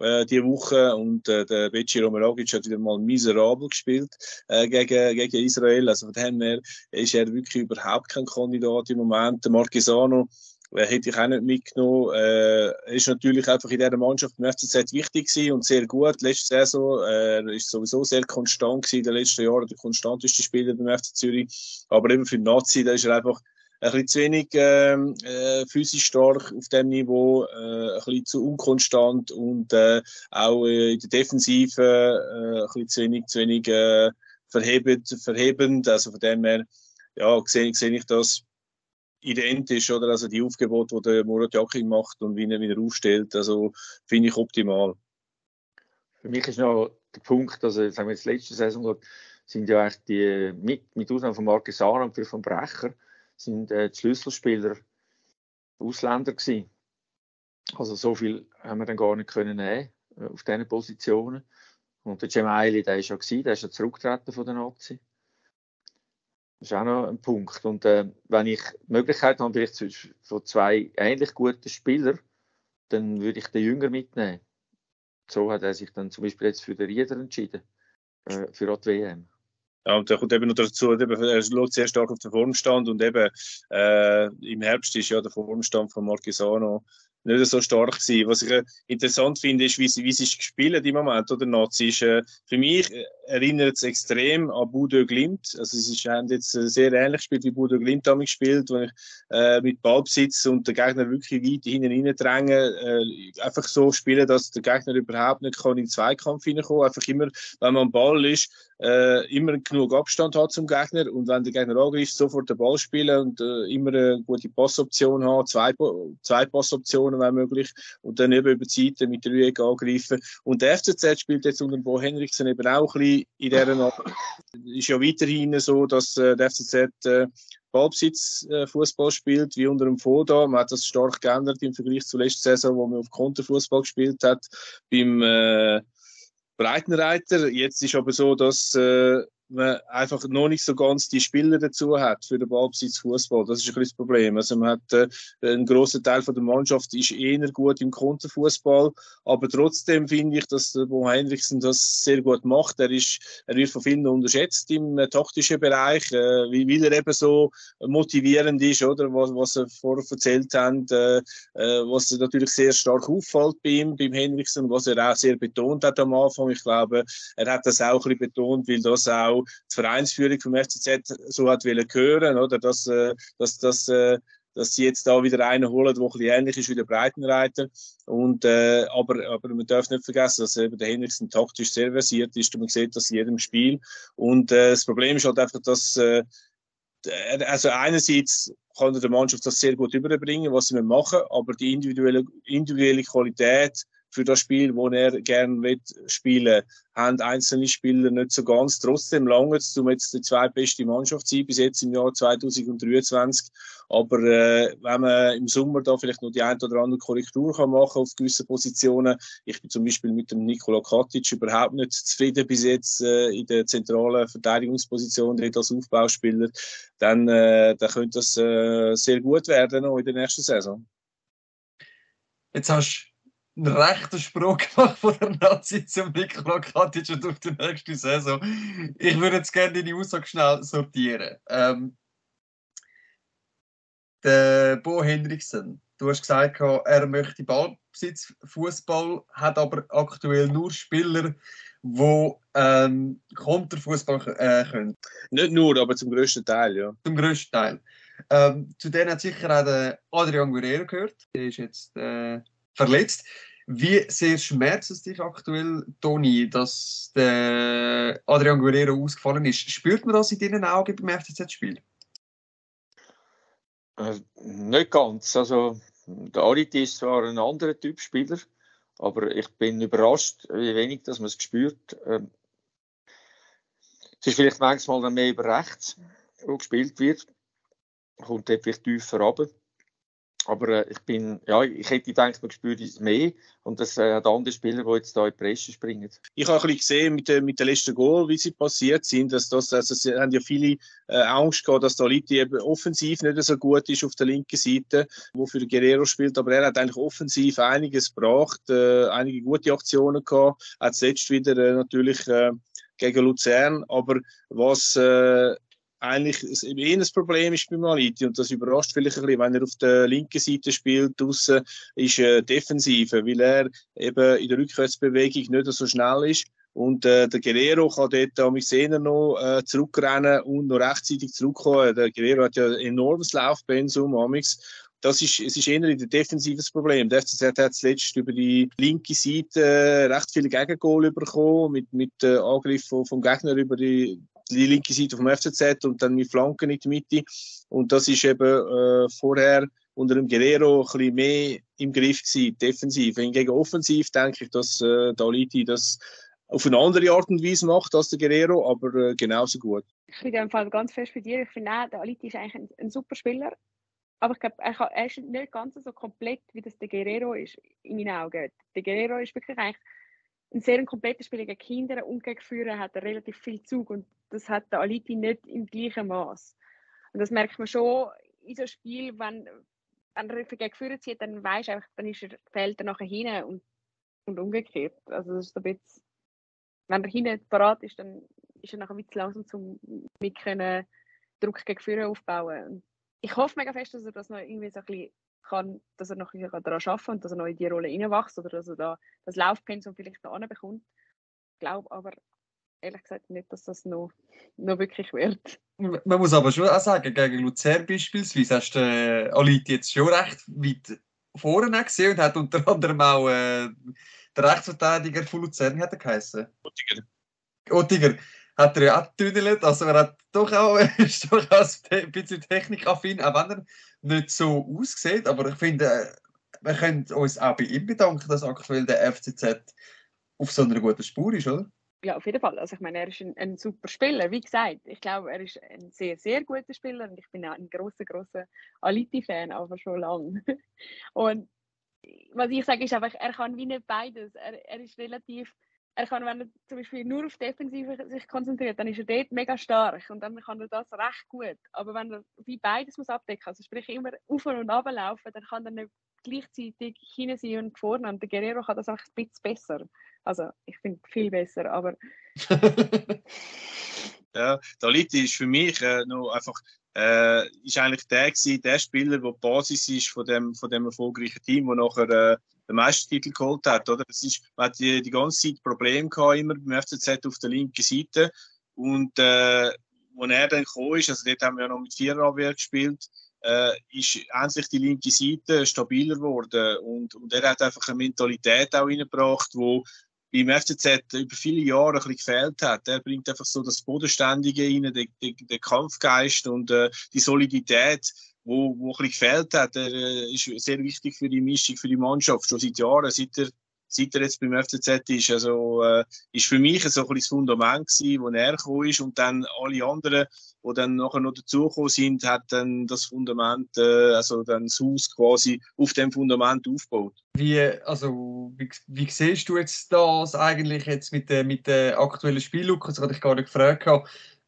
äh, die Woche und äh, der Beci Romerogic hat wieder mal miserabel gespielt äh, gegen, gegen Israel. Also von dem her ist er wirklich überhaupt kein Kandidat im Moment. Der Marquesano hätte ich auch nicht mitgenommen. Äh, ist natürlich einfach in dieser Mannschaft im FCZ wichtig gewesen und sehr gut. Letzte Saison äh, ist sowieso sehr konstant gewesen in den letzten Jahren, der konstanteste Spieler beim FC Zürich. Aber eben für Nazi, da ist er einfach ein bisschen zu wenig ähm, äh, physisch stark auf dem Niveau, äh, ein bisschen zu unkonstant und äh, auch äh, in der Defensive äh, ein bisschen zu wenig, zu wenig äh, verhebend, verhebend. Also von dem her ja, sehe, sehe ich das identisch, oder? Also die Aufgebote, die der Murat Yakin macht und wie er wieder aufstellt, also finde ich optimal. Für mich ist noch der Punkt, also sagen wir jetzt letzte Saison sind ja eigentlich die, mit, mit Ausnahme von Marquesano und von Brecher, sind äh, die Schlüsselspieler Ausländer gewesen. Also so viel haben wir dann gar nicht können nehmen äh, auf diesen Positionen. Und der Gemaili, der ist ja gewesen, der ist ja zurückgetreten von der Nazi. Das ist auch noch ein Punkt. Und äh, wenn ich die Möglichkeit habe, vielleicht von zwei ähnlich guten Spielern, dann würde ich den Jünger mitnehmen. So hat er sich dann zum Beispiel jetzt für den Rieder entschieden, äh, für die WM. Ja, und da kommt eben noch dazu, er schaut sehr stark auf den Formstand und eben äh, im Herbst ist ja der Formstand von Marquesano nicht so stark gewesen. Was ich äh, interessant finde, ist, wie sie, wie sie gespielt im Moment, oder? Nazi ist, äh, für mich äh, erinnert es extrem an Boudou Glimt. Also, sie haben jetzt äh, sehr ähnlich gespielt, wie Boudou Glimt damit gespielt, wo ich, äh, mit Ballbesitz und der Gegner wirklich weit hinten reindrängen, äh, einfach so spielen, dass der Gegner überhaupt nicht kann in den Zweikampf hineinkommen. Einfach immer, wenn man am Ball ist, äh, immer genug Abstand hat zum Gegner und wenn der Gegner angreift, sofort den Ball spielen und äh, immer eine gute Passoption haben, zwei, zwei Passoptionen, wenn möglich, und dann eben über die Seite mit Dreieck angreifen. Und der FCZ spielt jetzt unter Bo Henriksen eben auch ein bisschen in dieser Nacht. ist ja weiterhin so, dass äh, der FCZ äh, Ballbesitz äh, Fußball spielt, wie unter dem Foda. Man hat das stark geändert im Vergleich zur letzten Saison, wo man auf Konterfußball gespielt hat. Beim äh, Breitenreiter. Jetzt ist aber so, dass äh, man einfach noch nicht so ganz die Spieler dazu hat für den Ballbesitz Fußball. Das ist ein das Problem. Also man hat äh, ein großer Teil von der Mannschaft ist eher gut im Konterfußball, aber trotzdem finde ich, dass Bo Heinrichsen das sehr gut macht. Er ist, er wird von vielen unterschätzt im äh, taktischen Bereich, äh, weil er eben so motivierend ist, oder was, was er vorher erzählt hat, äh, äh, was natürlich sehr stark auffällt bei ihm, beim Henriksen, was er auch sehr betont hat am Anfang. Ich glaube, er hat das auch ein bisschen betont, weil das auch auch die Vereinsführung vom FCZ so hat wollen hören, oder? Dass, äh, dass, dass, äh, dass sie jetzt da wieder einen holen, der ein bisschen ähnlich ist wie der Breitenreiter. Und, äh, aber, aber man darf nicht vergessen, dass eben der Henriksen taktisch sehr versiert ist und man sieht das in jedem Spiel. Und äh, das Problem ist halt einfach, dass äh, also einerseits kann der Mannschaft das sehr gut überbringen, was sie machen, aber die individuelle, individuelle Qualität für das Spiel, wo er gerne spielen haben einzelne Spieler nicht so ganz. Trotzdem lange um jetzt die zweitbeste Mannschaft zu sein, bis jetzt im Jahr 2023. Aber äh, wenn man im Sommer da vielleicht noch die ein oder andere Korrektur kann machen auf gewissen Positionen, ich bin zum Beispiel mit dem Nikola Katic überhaupt nicht zufrieden bis jetzt äh, in der zentralen Verteidigungsposition, dort als Aufbauspieler, dann, äh, dann könnte das äh, sehr gut werden noch in der nächsten Saison. Jetzt hast einen rechten Sprung gemacht von der Nazi zum Nikola Katic und auf die nächste Saison. Ich würde jetzt gerne deine Aussage schnell sortieren. Ähm, der Bo Hendrickson, du hast gesagt, er möchte Ballbesitz Fußball, hat aber aktuell nur Spieler, die ähm, Konterfußball äh, können. Nicht nur, aber zum größten Teil, ja. Zum größten Teil. Ähm, zu denen hat sicher auch der Adrian Guerrero gehört. Der ist jetzt äh, verletzt. Wie sehr schmerzt es dich aktuell, Toni, dass der Adrian Guerrero ausgefallen ist? Spürt man das in deinen Augen beim FCZ-Spiel? Äh, nicht ganz. Also, der Arit ist zwar ein anderer Typ Spieler, aber ich bin überrascht, wie wenig dass man es spürt. Ähm, es ist vielleicht manchmal mehr über rechts, wo gespielt wird. Kommt vielleicht tiefer runter. Aber äh, ich bin, ja, ich hätte gedacht, man spürt es mehr. Und das äh, hat andere Spieler, die jetzt da in die Presse springen. Ich habe ein bisschen gesehen mit, der, mit den letzten Goal, wie sie passiert sind, dass das, also sie haben ja viele äh, Angst gehabt, dass der Liti eben offensiv nicht so gut ist auf der linken Seite, wo für Guerrero spielt, aber er hat eigentlich offensiv einiges gebracht, äh, einige gute Aktionen gehabt, hat zuletzt wieder äh, natürlich äh, gegen Luzern, aber was äh, eigentlich eher ein Problem ist bei Maliti und das überrascht vielleicht ein bisschen, wenn er auf der linken Seite spielt, draussen ist äh, Defensive, weil er eben in der Rückwärtsbewegung nicht so schnell ist und äh, der Guerrero kann dort am Sehner noch äh, zurückrennen und noch rechtzeitig zurückkommen. Der Guerrero hat ja ein enormes Laufpensum, amix. Das ist, es ist eher ein defensives Problem. Der FCZ hat zuletzt über die linke Seite äh, recht viele Gegengol bekommen, mit, mit äh, Angriff vom Gegner über die die linke Seite vom FCZ und dann mit Flanken in die Mitte. Und das ist eben äh, vorher unter dem Guerrero ein bisschen mehr im Griff gewesen, defensiv. Hingegen offensiv denke ich, dass äh, Daliti das auf eine andere Art und Weise macht als der Guerrero, aber äh, genauso gut. Ich bin in dem Fall ganz fest bei dir. Ich finde auch, der Aliti ist eigentlich ein, ein super Spieler. Aber ich glaube, er, er, ist nicht ganz so komplett, wie das der Guerrero ist, in meinen Augen. Der Guerrero ist wirklich eigentlich ein sehr kompletter Spieler gegen Kinder und gegen Führer hat er relativ viel Zug und das hat der Aliti nicht im gleichen Maß. Und das merkt man schon in so einem Spiel, wenn, wenn er gegen Führer zieht, dann weiß einfach, dann ist er, fällt er nachher hin und, und umgekehrt. Also das ist ein bisschen, wenn er hinten parat ist, dann ist er nachher ein bisschen langsam zum mit Druck gegen Führer aufbauen. Und ich hoffe mega fest, dass er das noch irgendwie so ein bisschen kann, dass er noch daran arbeiten kann und dass er noch in die Rolle reinwächst oder dass er da das Laufpensum vielleicht noch anbekommt. Ich glaube aber ehrlich gesagt nicht, dass das noch, noch wirklich wird. Man muss aber schon auch sagen, gegen Luzern beispielsweise hast du äh, Aliti jetzt schon recht weit vorne gesehen und hat unter anderem auch äh, der Rechtsverteidiger von Luzern hat er geheißen. Ottiger. Ottiger hat er ja auch getüdelt, also er hat doch auch, ist durchaus ein bisschen technikaffin, auch wenn er nicht so aussieht, aber ich finde, äh, wir können uns auch bei ihm bedanken, dass aktuell der FCZ auf so einer guten Spur ist, oder? Ja, auf jeden Fall. Also ich meine, er ist ein, ein super Spieler. Wie gesagt, ich glaube, er ist ein sehr, sehr guter Spieler und ich bin auch ein großer, großer Aliti-Fan, aber schon lange. Und was ich sage, ist einfach, er kann wie nicht beides. Er, er ist relativ er kann, wenn er zum Beispiel nur auf Defensive sich konzentriert, dann ist er dort mega stark und dann kann er das recht gut. Aber wenn er wie beides muss abdecken, also sprich immer auf und ab laufen, dann kann er nicht gleichzeitig hinten sein und vorne. Und der Guerrero kann das auch ein bisschen besser. Also ich finde viel besser, aber ja, der Liti ist für mich äh, noch einfach äh, ist eigentlich der gewesen, der Spieler, der die Basis ist von dem, von dem erfolgreichen Team, der nachher äh, den Meistertitel geholt hat. Oder? Das ist, man hat die, die ganze Zeit Probleme gehabt, immer beim FCZ auf der linken Seite. Und äh, als er dann gekommen ist, also dort haben wir ja noch mit Viererabwehr gespielt, äh, ist endlich die linke Seite stabiler geworden. Und, und er hat einfach eine Mentalität auch reingebracht, die beim FCZ über viele Jahre ein bisschen gefehlt hat. Er bringt einfach so das Bodenständige rein, den, den, den Kampfgeist und äh, die Solidität, wo, wo ein bisschen gefehlt hat. Er äh, ist sehr wichtig für die Mischung, für die Mannschaft, schon seit Jahren, seit er, seit er jetzt beim FCZ ist. Also, äh, ist für mich so ein bisschen das Fundament gewesen, wo er gekommen ist und dann alle anderen, die dann nachher noch dazugekommen sind, hat dann das Fundament, äh, also dann das Haus quasi auf dem Fundament aufgebaut. Wie, also, wie, wie siehst du jetzt das eigentlich jetzt mit der, mit der aktuellen Spiel, Lukas? Das hatte ich gar nicht gefragt.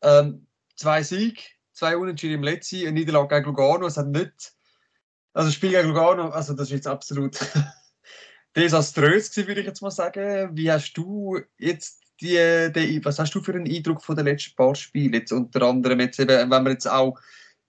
Ähm, zwei Siege, zwei Unentschieden im letzten, eine Niederlage gegen Lugano. Es hat nicht, also Spiel gegen Lugano, also das ist jetzt absolut desaströs gewesen, würde ich jetzt mal sagen. Wie hast du jetzt die, die, was hast du für einen Eindruck von den letzten paar Spielen? Jetzt unter anderem jetzt eben, wenn wir jetzt auch,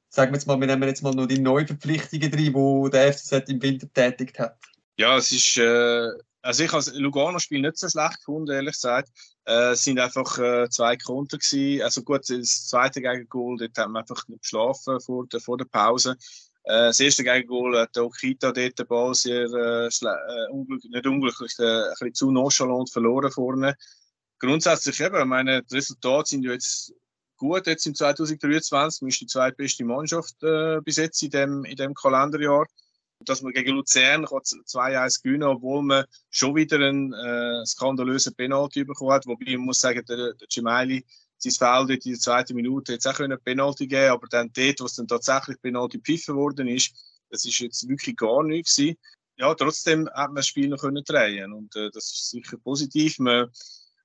sagen wir jetzt mal, wir nehmen jetzt mal noch die Neuverpflichtungen drin, die der FCZ im Winter tätigt hat. Ja, es ist, äh, also ich das Lugano-Spiel nicht so schlecht gefunden, ehrlich gesagt. Äh, es sind einfach äh, zwei Konter gewesen. Also gut, das zweite Gegengol, dort hat man einfach nicht geschlafen vor der, vor der Pause. Äh, das erste Gegengol hat Okita dort den Ball sehr äh, äh, unglücklich, nicht unglücklich, äh, ein bisschen zu nonchalant verloren vorne. Grundsätzlich eben, ich meine, die Resultate sind ja jetzt gut, jetzt im 2023, man ist die zweitbeste Mannschaft äh, bis jetzt in dem, in dem Kalenderjahr dass man gegen Luzern 2-1 gewinnen obwohl man schon wieder einen äh, skandalösen Penalty bekommen hat. Wobei man muss sagen, der, der Gemelli, sein Foul in der zweiten Minute es auch eine Penalty geben aber dann dort, wo es dann tatsächlich Penalty gepfiffen worden ist, das ist jetzt wirklich gar nichts gewesen. Ja, trotzdem hat man das Spiel noch können drehen und äh, das ist sicher positiv. Man,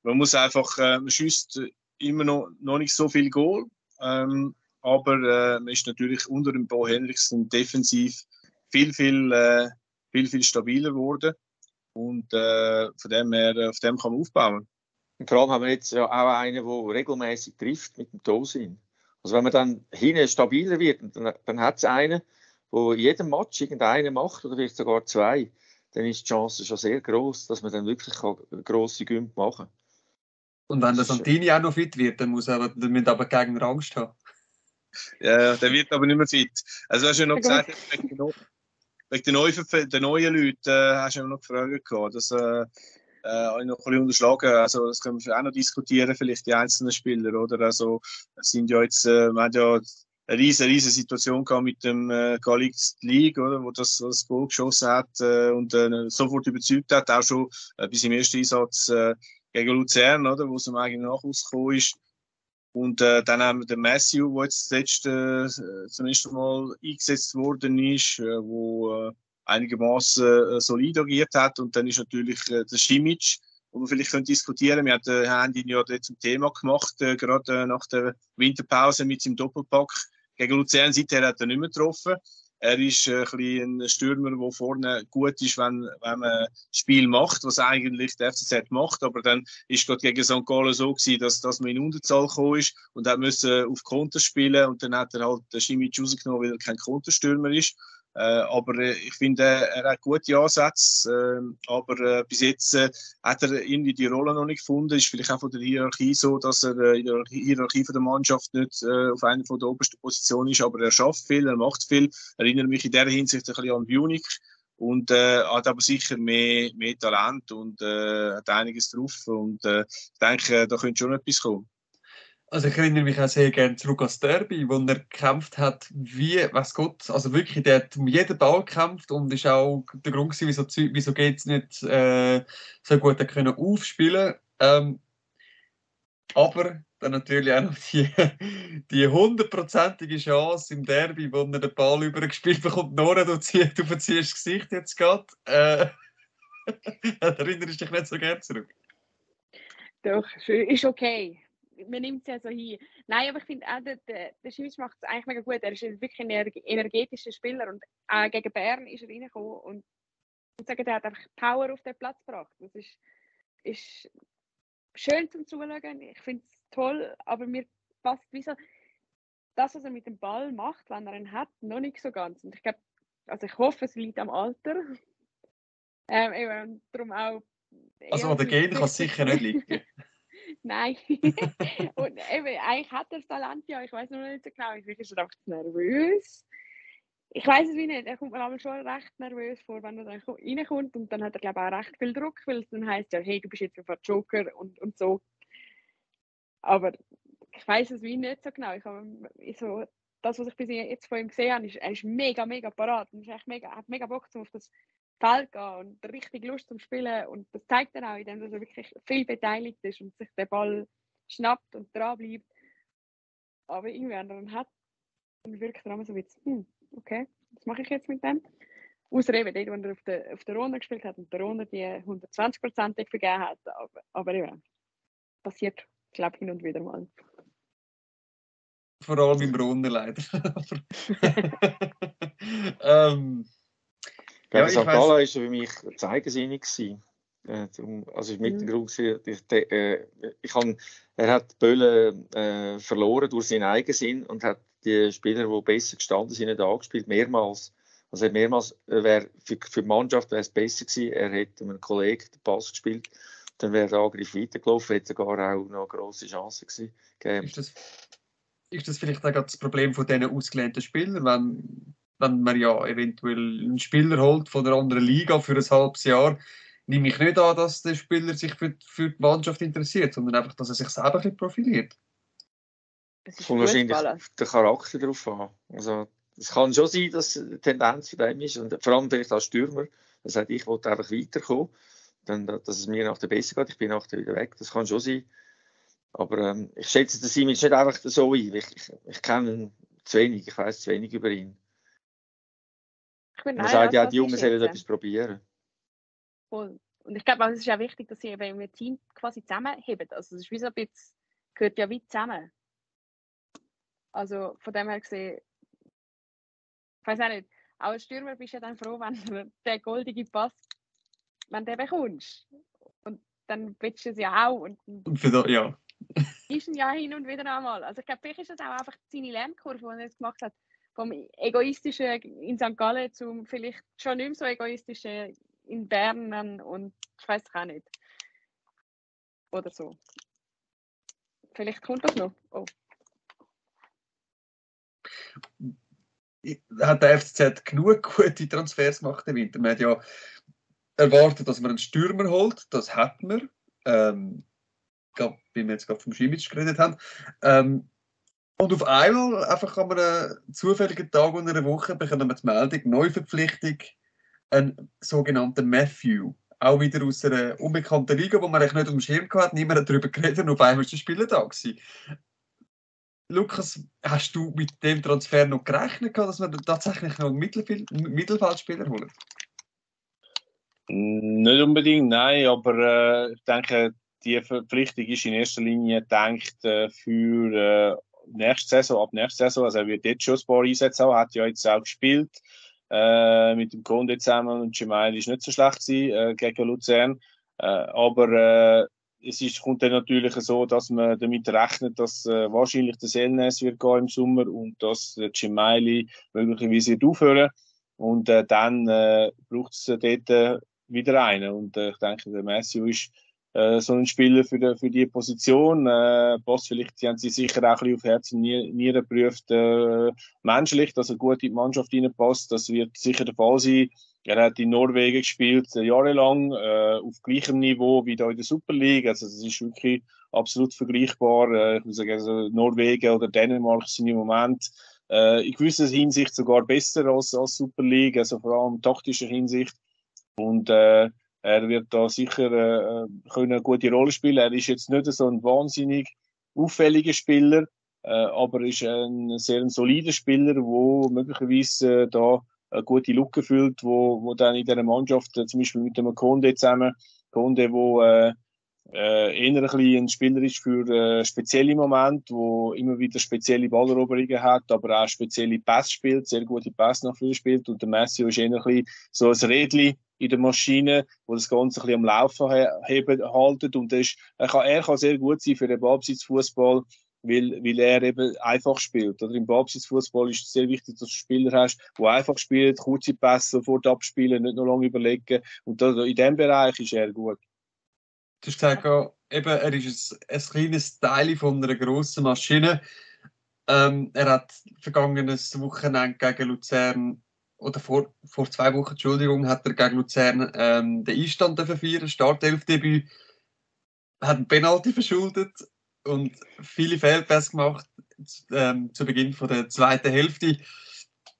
man muss einfach, äh, man schießt immer noch, noch nicht so viel Goal, ähm, aber äh, man ist natürlich unter dem Bo Henriksen defensiv viel, viel, äh, viel, viel stabiler geworden und äh, von dem her, auf dem kann man aufbauen. Und vor allem haben wir jetzt ja auch einen, der regelmäßig trifft mit dem Tosin. Also wenn man dann hinten stabiler wird, dann, dann hat es einen, der in jedem Match irgendeinen macht oder vielleicht sogar zwei, dann ist die Chance schon sehr groß, dass man dann wirklich grosse Gümp machen kann. Und wenn der Santini auch noch fit wird, dann muss er aber, dann müssen aber gegen Angst haben. Ja, der wird aber nicht mehr fit. Also hast du ja noch gesagt, wegen den neuen, den neuen Leuten äh, hast du ja noch gefragt, dass äh, äh, noch ein bisschen unterschlagen. Also, das können wir auch noch diskutieren, vielleicht die einzelnen Spieler, oder? Also, sind ja jetzt, äh, wir haben ja eine riesige, riesige Situation gehabt mit dem äh, Galix League, oder? Wo das, das Goal geschossen hat, äh, und äh, sofort überzeugt hat, auch schon äh, bis im ersten Einsatz, äh, gegen Luzern, oder? Wo es ihm eigentlich nachgekommen ist. Und äh, dann haben wir den Matthew, der jetzt das letzte, äh, zum ersten Mal eingesetzt worden ist, äh, wo äh, einigermaßen äh, solid agiert hat. Und dann ist natürlich äh, der Simic, wo man vielleicht können diskutieren Wir äh, haben ihn ja dort zum Thema gemacht, äh, gerade äh, nach der Winterpause mit seinem Doppelpack. Gegen Luzern seither hat er nicht mehr getroffen. Er ist äh, ein, ein Stürmer, der vorne gut ist, wenn, wenn man Spiel macht, was eigentlich der FCZ macht. Aber dann ist gerade gegen St. Gallen so gewesen, dass, dass man in Unterzahl gekommen ist und er musste auf Konter spielen und dann hat er halt den Schimic rausgenommen, weil er kein Konterstürmer ist. Äh, aber äh, ich finde, er hat gute Ansätze. Äh, aber äh, bis jetzt äh, hat er irgendwie die Rolle noch nicht gefunden. Ist vielleicht auch von der Hierarchie so, dass er äh, in der Hierarchie von der Mannschaft nicht äh, auf einer von der obersten Positionen ist. Aber er schafft viel, er macht viel. Erinnere mich in der Hinsicht ein bisschen an Munich und äh, hat aber sicher mehr, mehr Talent und äh, hat einiges drauf. Und äh, ich denke, da könnte schon etwas kommen. Also ich erinnere mich auch sehr gerne zurück ans Derby, wo er gekämpft hat, wie, was Gott, also wirklich, der hat um jeden Ball gekämpft und ist auch der Grund gewesen, wieso, wieso es nicht äh, so gut können aufspielen. Ähm, aber dann natürlich auch noch die, hundertprozentige Chance im Derby, wo er den Ball übergespielt bekommt, Nora, du, ziehst, verziehst das Gesicht jetzt gerade. Äh, erinnerst dich nicht so gerne zurück? Doch, ist okay man nimmt es ja so hin. Nein, aber ich finde auch, der, der, der Schimic macht es eigentlich mega gut. Er ist wirklich ein energetischer Spieler und auch gegen Bern ist er reingekommen und ich sage, er hat einfach Power auf den Platz gebracht. Das ist, ist schön zum Zuschauen. Ich finde es toll, aber mir passt wie so das, was er mit dem Ball macht, wenn er ihn hat, noch nicht so ganz. Und ich glaube, also ich hoffe, es liegt am Alter. Ähm, eben, darum auch. Also an der Gen kann es sicher nicht liegen. Nein. und eben, eigentlich hat er das Talent ja, ich weiß noch nicht so genau, ich bin schon einfach nervös. Ich weiß es wie nicht, er kommt mir aber schon recht nervös vor, wenn er dann reinkommt und dann hat er glaube ich auch recht viel Druck, weil es dann heisst ja, hey, du bist jetzt einfach Joker und, und so. Aber ich weiß es wie nicht so genau. Ich habe so, das, was ich bis jetzt von ihm gesehen habe, ist, er ist mega, mega parat ist mega, hat mega Bock auf das Feld gehen und richtig Lust zum Spielen. Und das zeigt dann auch, indem er wirklich viel beteiligt ist und sich den Ball schnappt und dran bleibt. Aber irgendwie, wenn er ihn hat, dann wirkt er immer so wie, hm, okay, was mache ich jetzt mit dem? Außer eben dort, wo er auf der, auf der Runde gespielt hat und der Runde die 120% vergeben hat. Aber, aber eben, passiert, glaube hin und wieder mal. Vor allem im Runde leider. ähm, ja, St. Gallen war für mich zeigesinnig. Äh, also mit dem Grund, ich, äh, ich hab, er hat Böllen äh, verloren durch seinen Eigensinn und hat die Spieler, die besser gestanden sind, angespielt, mehrmals. Also mehrmals äh, wär, für, für die Mannschaft wäre es besser gewesen, er hätte einem Kollegen den Pass gespielt, dann wäre der Angriff weitergelaufen, hätte sogar auch noch eine grosse Chance gegeben. Ist das, ist das vielleicht auch das Problem von diesen ausgelehnten Spielern, wenn wenn man ja eventuell einen Spieler holt von der anderen Liga für ein halbes Jahr, nehme ich nicht an, dass der Spieler sich für, für die Mannschaft interessiert, sondern einfach, dass er sich selber ein bisschen profiliert. Es kommt wahrscheinlich der Charakter darauf an. Also, es kann schon sein, dass die Tendenz von dem ist, und vor allem vielleicht als Stürmer, er sagt, ich wollte einfach weiterkommen, dann, dass es mir nach der besser geht, ich bin nachher wieder weg, das kann schon sein. Aber ähm, ich schätze den Simon nicht einfach so ein. Ich, ich, ich kenne ihn zu wenig, ich weiß zu wenig über ihn. Finde, Man sagt das- ja, das die Jungen sollen jetzt, etwas probieren. Voll. Und ich glaube, es ist auch wichtig, dass sie eben im Team quasi zusammenheben. Also es ist wie so ein bisschen, gehört ja wie zusammen. Also von dem her gesehen, ich weiß auch nicht, auch als Stürmer bist du ja dann froh, wenn du den goldigen Pass, wenn den bekommst. Und dann willst du es ja auch und für da, ja. ist ihn ja hin und wieder einmal. Also ich glaube, vielleicht ist das auch einfach seine Lernkurve, die er jetzt gemacht hat, vom egoistischen in St. Gallen zum vielleicht schon nicht mehr so egoistischen in Bern und ich weiß auch nicht. Oder so. Vielleicht kommt das noch. Oh. Hat der FCZ genug gute Transfers gemacht im Winter? Man hat ja erwartet, dass man einen Stürmer holt. Das hat man. Ähm, glaub, wie wir jetzt gerade vom Schimic geredet haben. Ähm, und auf einmal, einfach an einem zufälligen Tag unter einer Woche, bekommen wir die Meldung, Neuverpflichtung, ein sogenannter Matthew. Auch wieder aus einer unbekannten Liga, wo man eigentlich nicht auf dem Schirm hatte, niemand hat darüber geredet und auf einmal ist der Spieler da gewesen. Lukas, hast du mit dem Transfer noch gerechnet, dass wir tatsächlich noch einen Mittelfeld Mittelfeldspieler holen? Nicht unbedingt, nein, aber äh, ich denke, die Verpflichtung ist in erster Linie gedacht äh, für äh, nächste Saison, ab nächste Saison. Also er wird jetzt schon ein paar Einsätze haben, hat ja jetzt auch gespielt äh, mit dem Conde zusammen und Gemail ist nicht so schlecht gewesen, äh, gegen Luzern. Äh, aber äh, es ist, kommt dann natürlich so, dass man damit rechnet, dass äh, wahrscheinlich der Selnes wird gehen im Sommer und dass der Gemaili möglicherweise wird aufhören. Und äh, dann äh, braucht es äh, dort äh, wieder einen. Und äh, ich denke, der Matthew ist äh, so ein Spieler für die, für die Position. Äh, passt vielleicht, haben sie sicher auch ein bisschen auf Herz und Nieren Nieren geprüft, äh, menschlich, dass er gut in die Mannschaft reinpasst. Das wird sicher der Fall sein. Er hat in Norwegen gespielt, äh, jahrelang, äh, auf gleichem Niveau wie da in der Super League. Also, das ist wirklich absolut vergleichbar. Äh, ich muss sagen, also Norwegen oder Dänemark sind im Moment äh, in gewisser Hinsicht sogar besser als, als Super League, also vor allem taktischer Hinsicht. Und äh, er wird da sicher äh, können eine gute Rolle spielen. Er ist jetzt nicht so ein wahnsinnig auffälliger Spieler, äh, aber ist ein sehr ein solider Spieler, wo möglicherweise äh, da eine gute Lücke füllt, wo, wo dann in dieser Mannschaft, äh, zum Beispiel mit dem Konde zusammen, Konde, wo äh, äh, eher ein, bisschen ein Spieler ist für äh, spezielle Momente, wo immer wieder spezielle Balleroberungen hat, aber auch spezielle Pass spielt, sehr gute Pass nach vorne spielt. Und der Messi ist eher ein bisschen so ein Rädchen in der Maschine, wo das Ganze ein bisschen am Laufen heben, haltet. Und ist, er, kann, er kann sehr gut sein für den Ballbesitzfußball, weil, weil er eben einfach spielt. Oder im Ballbesitzfußball ist es sehr wichtig, dass du Spieler hast, die einfach spielen, kurze Pässe sofort abspielen, nicht noch lange überlegen. Und da, in diesem Bereich ist er gut. Du hast gesagt, eben, er ist ein, ein kleines Teil von einer grossen Maschine. Ähm, er hat vergangenes Wochenende gegen Luzern, oder vor, vor zwei Wochen, Entschuldigung, hat er gegen Luzern ähm, den Einstand feiern, Startelfdebüt, hat einen Penalty verschuldet und viele Fehlpässe gemacht ähm, zu Beginn von der zweiten Hälfte.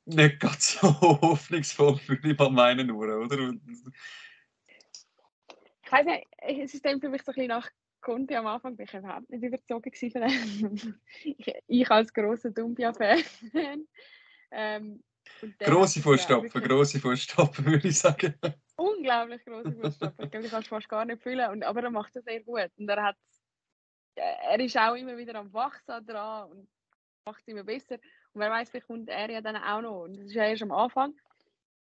Nicht ganz so hoffnungsvoll, würde ich mal meinen, oder? Ich weiß nicht, es ist dann für mich so ein bisschen nach Conte am Anfang bin ich überhaupt nicht überzogen gewesen von dem. ich, ich als grosser Dumbia-Fan. ähm, es ja Fußstapfen, wirklich grosse Fußstapfen, würde ich sagen. Unglaublich grosse Fußstapfen. Ich glaube, die kannst du fast gar nicht fühlen. Und, aber er macht das sehr gut. Und er hat er ist auch immer wieder am Wachsen dran und macht es immer besser. Und wer weiß, vielleicht kommt er ja dann auch noch. Und das ist ja erst am Anfang.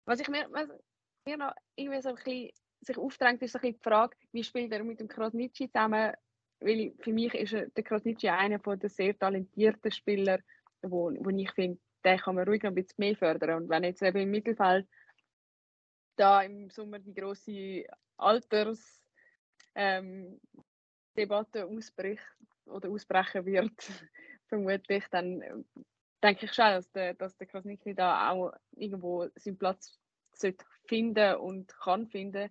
Was ich mir, was mir noch irgendwie so ein bisschen sich aufdrängt, ist so ein die Frage, wie spielt er mit dem Krasnitschi zusammen? Weil für mich ist der Krasnitschi einer der sehr talentierten Spieler, wo, wo ich finde, den kann man ruhig noch ein bisschen mehr fördern. Und wenn jetzt eben im Mittelfeld da im Sommer die grosse Alters ähm, ausbricht oder ausbrechen wird, vermutlich, dann denke ich schon, dass der, dass der Krasnitschi da auch irgendwo seinen Platz sollte finden und kann finden.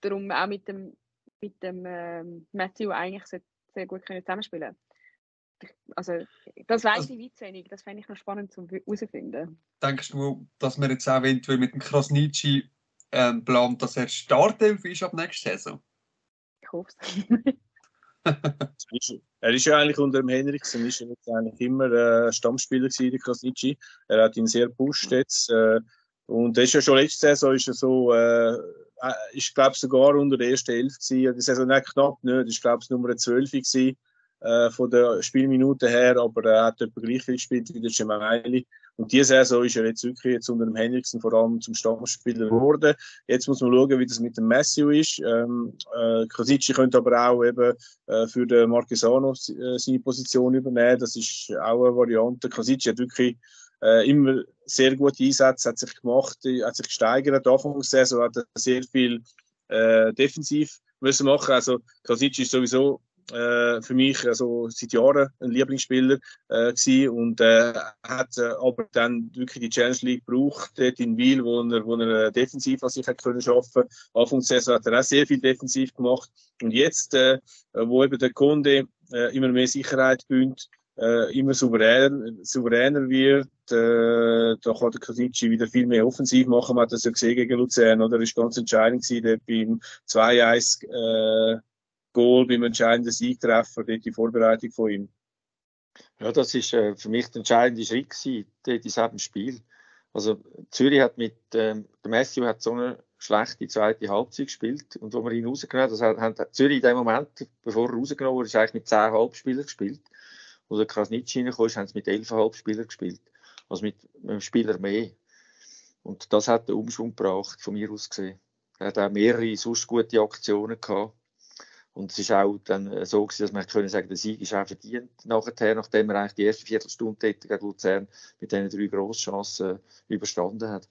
Darum auch mit dem, mit dem ähm, Matthew eigentlich sehr gut können zusammenspielen Also, das weiß Also- ich weit zu wenig. Das fände ich noch spannend zu herausfinden. Denkst du, dass man jetzt auch eventuell mit dem Krasnitschi ähm, plant, dass er Startelf ist ab nächster Saison? Ich hoffe es. Er ist ja eigentlich unter dem Henriksen, ist er jetzt eigentlich immer äh, Stammspieler gewesen, der Krasnitschi. Er hat ihn sehr gepusht jetzt. Äh, Und das ist ja schon letzte Saison ist ja so, äh, äh ich glaube sogar unter der ersten Elf gewesen. Die Saison nicht knapp nicht, ich glaube es Nummer 12 gewesen, äh, von der Spielminute her, aber er hat etwa gleich viel gespielt wie der Gemaili. Und diese Saison ist er jetzt wirklich jetzt unter dem Henriksen vor allem zum Stammspieler geworden. Jetzt muss man schauen, wie das mit dem Matthew ist. Ähm, äh, Krasici könnte aber auch eben äh, für den Marquesano äh, seine Position übernehmen. Das ist auch eine Variante. Krasici hat wirklich äh, immer sehr gute Einsätze, hat sich gemacht, hat sich gesteigert. Anfangssaison hat er sehr viel äh, defensiv müssen machen. Also Krasici ist sowieso äh, für mich also seit Jahren ein Lieblingsspieler äh, gewesen und äh, hat äh, aber dann wirklich die Challenge League gebraucht dort in Wiel, wo er, wo er äh, defensiv an sich hat können schaffen. Anfang der Saison hat er auch sehr viel defensiv gemacht und jetzt, äh, wo eben der Kunde äh, immer mehr Sicherheit gewinnt, äh, immer souveräner, souveräner wird, äh, da kann der Kasici wieder viel mehr offensiv machen. Man hat das ja gesehen gegen Luzern, oder? Das ist ganz entscheidend gewesen, dort beim 2-1, äh, Goal beim entscheidenden Siegtreffer, dort die Vorbereitung von ihm. Ja, das ist äh, für mich der entscheidende Schritt gewesen, in diesem Spiel. Also Zürich hat mit, ähm, der Messi hat so eine schlechte zweite Halbzeit gespielt und wo wir ihn rausgenommen haben, hat, hat Zürich in dem Moment, bevor er rausgenommen wurde, ist eigentlich mit zehn Halbspielern gespielt. Wo der Krasnitsch reingekommen ist, haben sie mit elf Halbspielern gespielt. Also mit, mit einem Spieler mehr. Und das hat den Umschwung gebracht, von mir aus gesehen. Er hat auch mehrere sonst gute Aktionen gehabt. Und es ist auch dann äh, so gewesen, dass man können sagen, der Sieg ist auch verdient nachher, nachdem er eigentlich die erste Viertelstunde gegen Luzern mit diesen drei Grosschancen äh, überstanden hat.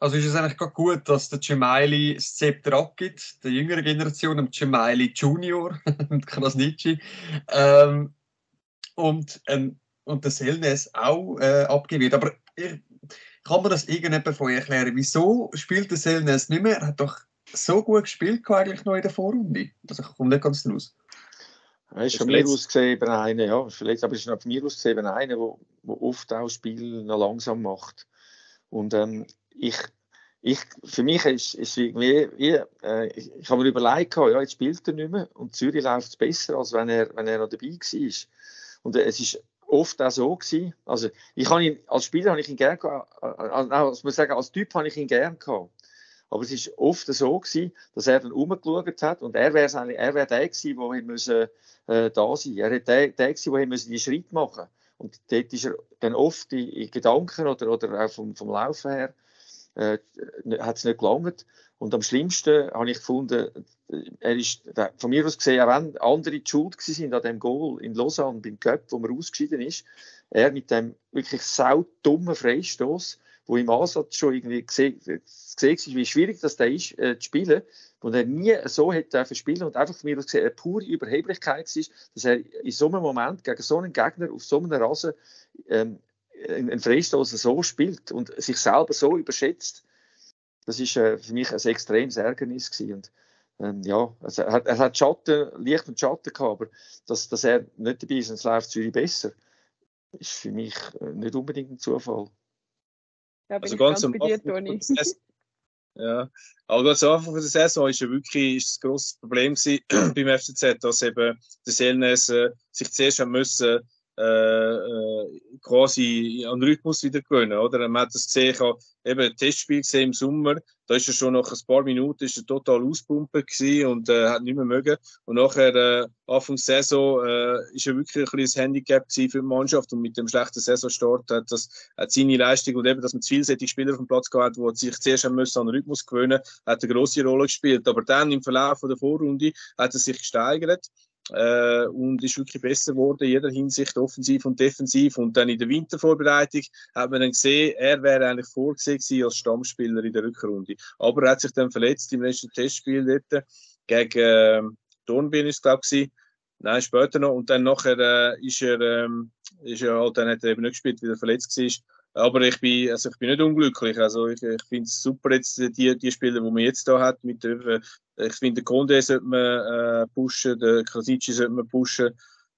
Also ist es eigentlich gerade gut, dass der Cemaili das Zepter abgibt, der jüngeren Generation, dem Cemaili Junior und Krasnitschi. Ähm, und, ähm, und der Selnes auch äh, abgewählt. Aber ich, kann man das irgendjemand von euch erklären? Wieso spielt der Selnes nicht mehr? Er hat doch so gut gespielt eigentlich noch in der Vorrunde. Also ich komme nicht ganz raus. Er ist von mir aus gesehen einer, ja, vielleicht, aber es ist von mir aus gesehen einer, der oft auch das Spiel noch langsam macht. Und ähm, ich, ich, für mich ist es irgendwie, wie, äh, ich, ich habe mir überlegt, ja, jetzt spielt er nicht mehr und Zürich läuft es besser, als wenn er, wenn er noch dabei war. Und äh, es ist oft auch so gewesen. Also, ich habe ihn, als Spieler habe ich ihn gerne gehabt, äh, äh, als, muss sagen, als Typ habe ich ihn gerne gehabt. Aber es ist oft so gewesen, dass er dann umgeschaut hat und er wäre er wäre der gewesen, der müssen, äh, da sein. Er hätte der, gewesen, der müssen die Schritt machen. Und dort ist er dann oft in, in Gedanken oder, oder auch vom, vom Laufen her, äh, hat es nicht gelangt. Und am schlimmsten habe ich gefunden, er ist, von mir aus gesehen, auch wenn andere die Schuld sind an dem Goal in Lausanne beim Cup, wo man ausgeschieden ist, er mit dem wirklich sau dummen Freistoß wo im Ansatz schon irgendwie gesehen, gesehen ist, wie schwierig das da ist, äh, zu spielen, und er nie so hätte spielen und einfach von mir aus gesehen eine pure Überheblichkeit ist, dass er in so einem Moment gegen so einen Gegner auf so einem Rasen ähm, einen Freistoß so spielt und sich selber so überschätzt. Das ist äh, für mich ein extremes Ärgernis gewesen. Und, ähm, ja, also er, hat, er hat Schatten, Licht und Schatten gehabt, aber dass, dass er nicht dabei ist, und es läuft Zürich besser, ist für mich äh, nicht unbedingt ein Zufall. Bin also ganz, ganz bei dir, Toni. Ja, aber ganz am Anfang der Saison ist ja wirklich ist das grosse Problem beim FCZ, dass eben der Selnes äh, sich zuerst haben müssen äh, äh, quasi an Rhythmus wieder gewöhnen, oder? Man hat das gesehen, eben ein Testspiel gesehen im Sommer, da ist er schon nach ein paar Minuten ist er total auspumpen und äh, hat nicht mehr mögen. Und nachher, äh, Anfang der Saison, äh, ist er wirklich ein kleines Handicap für die Mannschaft und mit dem schlechten Saisonstart hat das, hat seine Leistung und eben, dass man vielseitige Spieler auf dem Platz gehabt hat, die sich zuerst haben müssen an den Rhythmus gewöhnen, hat eine grosse Rolle gespielt. Aber dann im Verlauf der Vorrunde hat er sich gesteigert äh, und ist wirklich besser geworden in jeder Hinsicht, offensiv und defensiv. Und dann in der Wintervorbereitung hat man dann gesehen, er wäre eigentlich vorgesehen als Stammspieler in der Rückrunde. Aber er hat sich dann verletzt im letzten Testspiel dort gegen äh, Dornbirn, ist glaube ich. Nein, später noch. Und dann nachher äh, ist er, ähm, ist er halt, dann hat er eben nicht gespielt, weil er verletzt war. Aber ich bin, also ich bin nicht unglücklich. Also ich, ich finde es super jetzt, die, die Spieler, die man jetzt da hat, mit der, ich finde, den Conde sollte man äh, pushen, den Krasici sollte man pushen.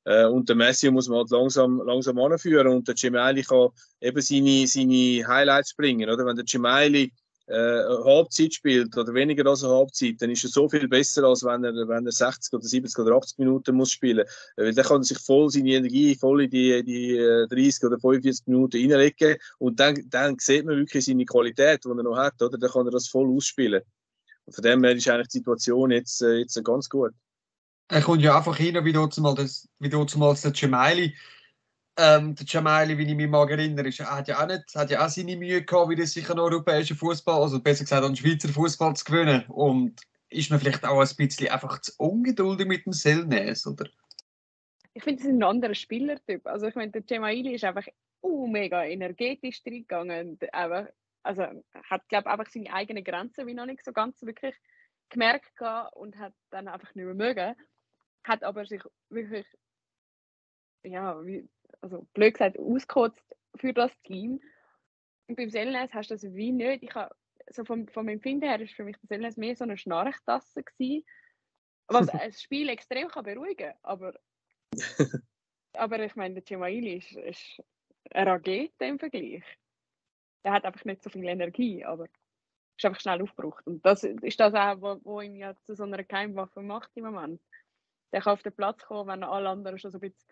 Äh, und den Messi muss man halt langsam, langsam anführen. Und der Gemelli kann eben seine, seine Highlights bringen, oder? Wenn der Gemelli äh, Halbzeit spielt oder weniger als eine Halbzeit, dann ist er so viel besser, als wenn er, wenn er 60 oder 70 oder 80 Minuten muss spielen. Äh, weil dann kann er sich voll seine Energie, voll in die, die 30 äh, oder 45 Minuten reinlegen und dann, dann sieht man wirklich seine Qualität, die er noch hat, oder? Dann kann er das voll ausspielen. Und von dem her ist eigentlich die Situation jetzt, äh, jetzt ganz gut. Er kommt ja einfach hin, wie das, wie mal der Gemaili ähm, der Jamaili, wie ich mich mal erinnere, ist, hat ja auch nicht, hat ja auch seine Mühe gehabt, wie das sich an europäischen Fußball, also besser gesagt an Schweizer Fußball zu gewinnen. Und ist man vielleicht auch ein bisschen einfach zu ungeduldig mit dem Selnes, oder? Ich finde, es ist ein anderer Spielertyp. Also ich meine, der Cemaili ist einfach uh, mega energetisch reingegangen. Einfach, also hat, glaube ich, einfach seine eigenen Grenzen wie noch nicht so ganz wirklich gemerkt und hat dann einfach nicht mehr mögen. Hat aber sich wirklich ja, wie, also blöd gesagt, ausgekotzt für das Team. Und beim Selnes hast du das wie nicht. Ich habe, so vom, vom Empfinden her ist für mich das Selnes mehr so eine Schnarchtasse gewesen, was ein Spiel extrem kann beruhigen aber aber ich meine, der Cemaili ist, ist eine Rakete im Vergleich. Er hat einfach nicht so viel Energie, aber ist einfach schnell aufgebraucht. Und das ist das auch, was wo ihn ja zu so einer Geheimwaffe macht im Moment. Der kann auf den Platz kommen, wenn alle anderen schon so ein bisschen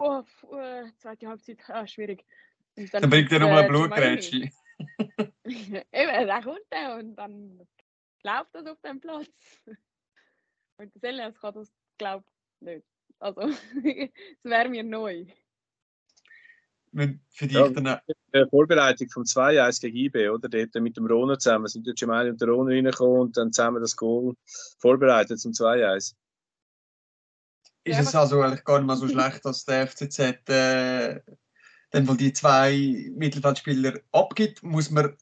oh, uh, zweite Halbzeit, ah, schwierig. Und dann, dann bringt er nochmal äh, Blutgrätsche. Eben, da kommt er und dann läuft das auf dem Platz. Und der Seljas kann das, glaube ich, nicht. Also, es wäre mir neu. Für dich ja, dann die Vorbereitung vom 2-1 gegen IB, oder? Dort mit dem Roner zusammen sind der Gemeinde und der Roner reingekommen und dann zusammen das Goal vorbereitet zum 2-1 ist es also eigentlich gar nicht mal so schlecht, dass der FCZ äh, dann wohl die zwei Mittelfeldspieler abgibt. Muss man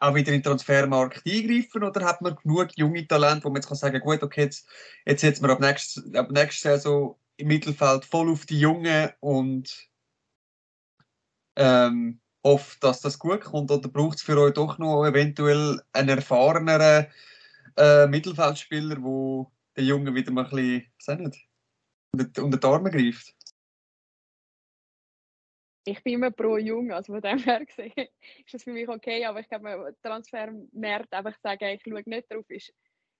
auch wieder in den Transfermarkt eingreifen oder hat man genug junge Talente, wo man jetzt kann sagen gut, okay, jetzt, jetzt setzen wir ab nächster, ab nächster Saison im Mittelfeld voll auf die Jungen und ähm, hofft, dass das gut kommt oder braucht es für euch doch noch eventuell einen erfahreneren äh, Mittelfeldspieler, wo der Junge wieder mal ein bisschen, nicht, unter die Arme greift? Ich bin immer pro Jung, also von dem her gesehen ist das für mich okay, aber ich glaube, Transfermarkt einfach sagen, ich schaue nicht drauf, ist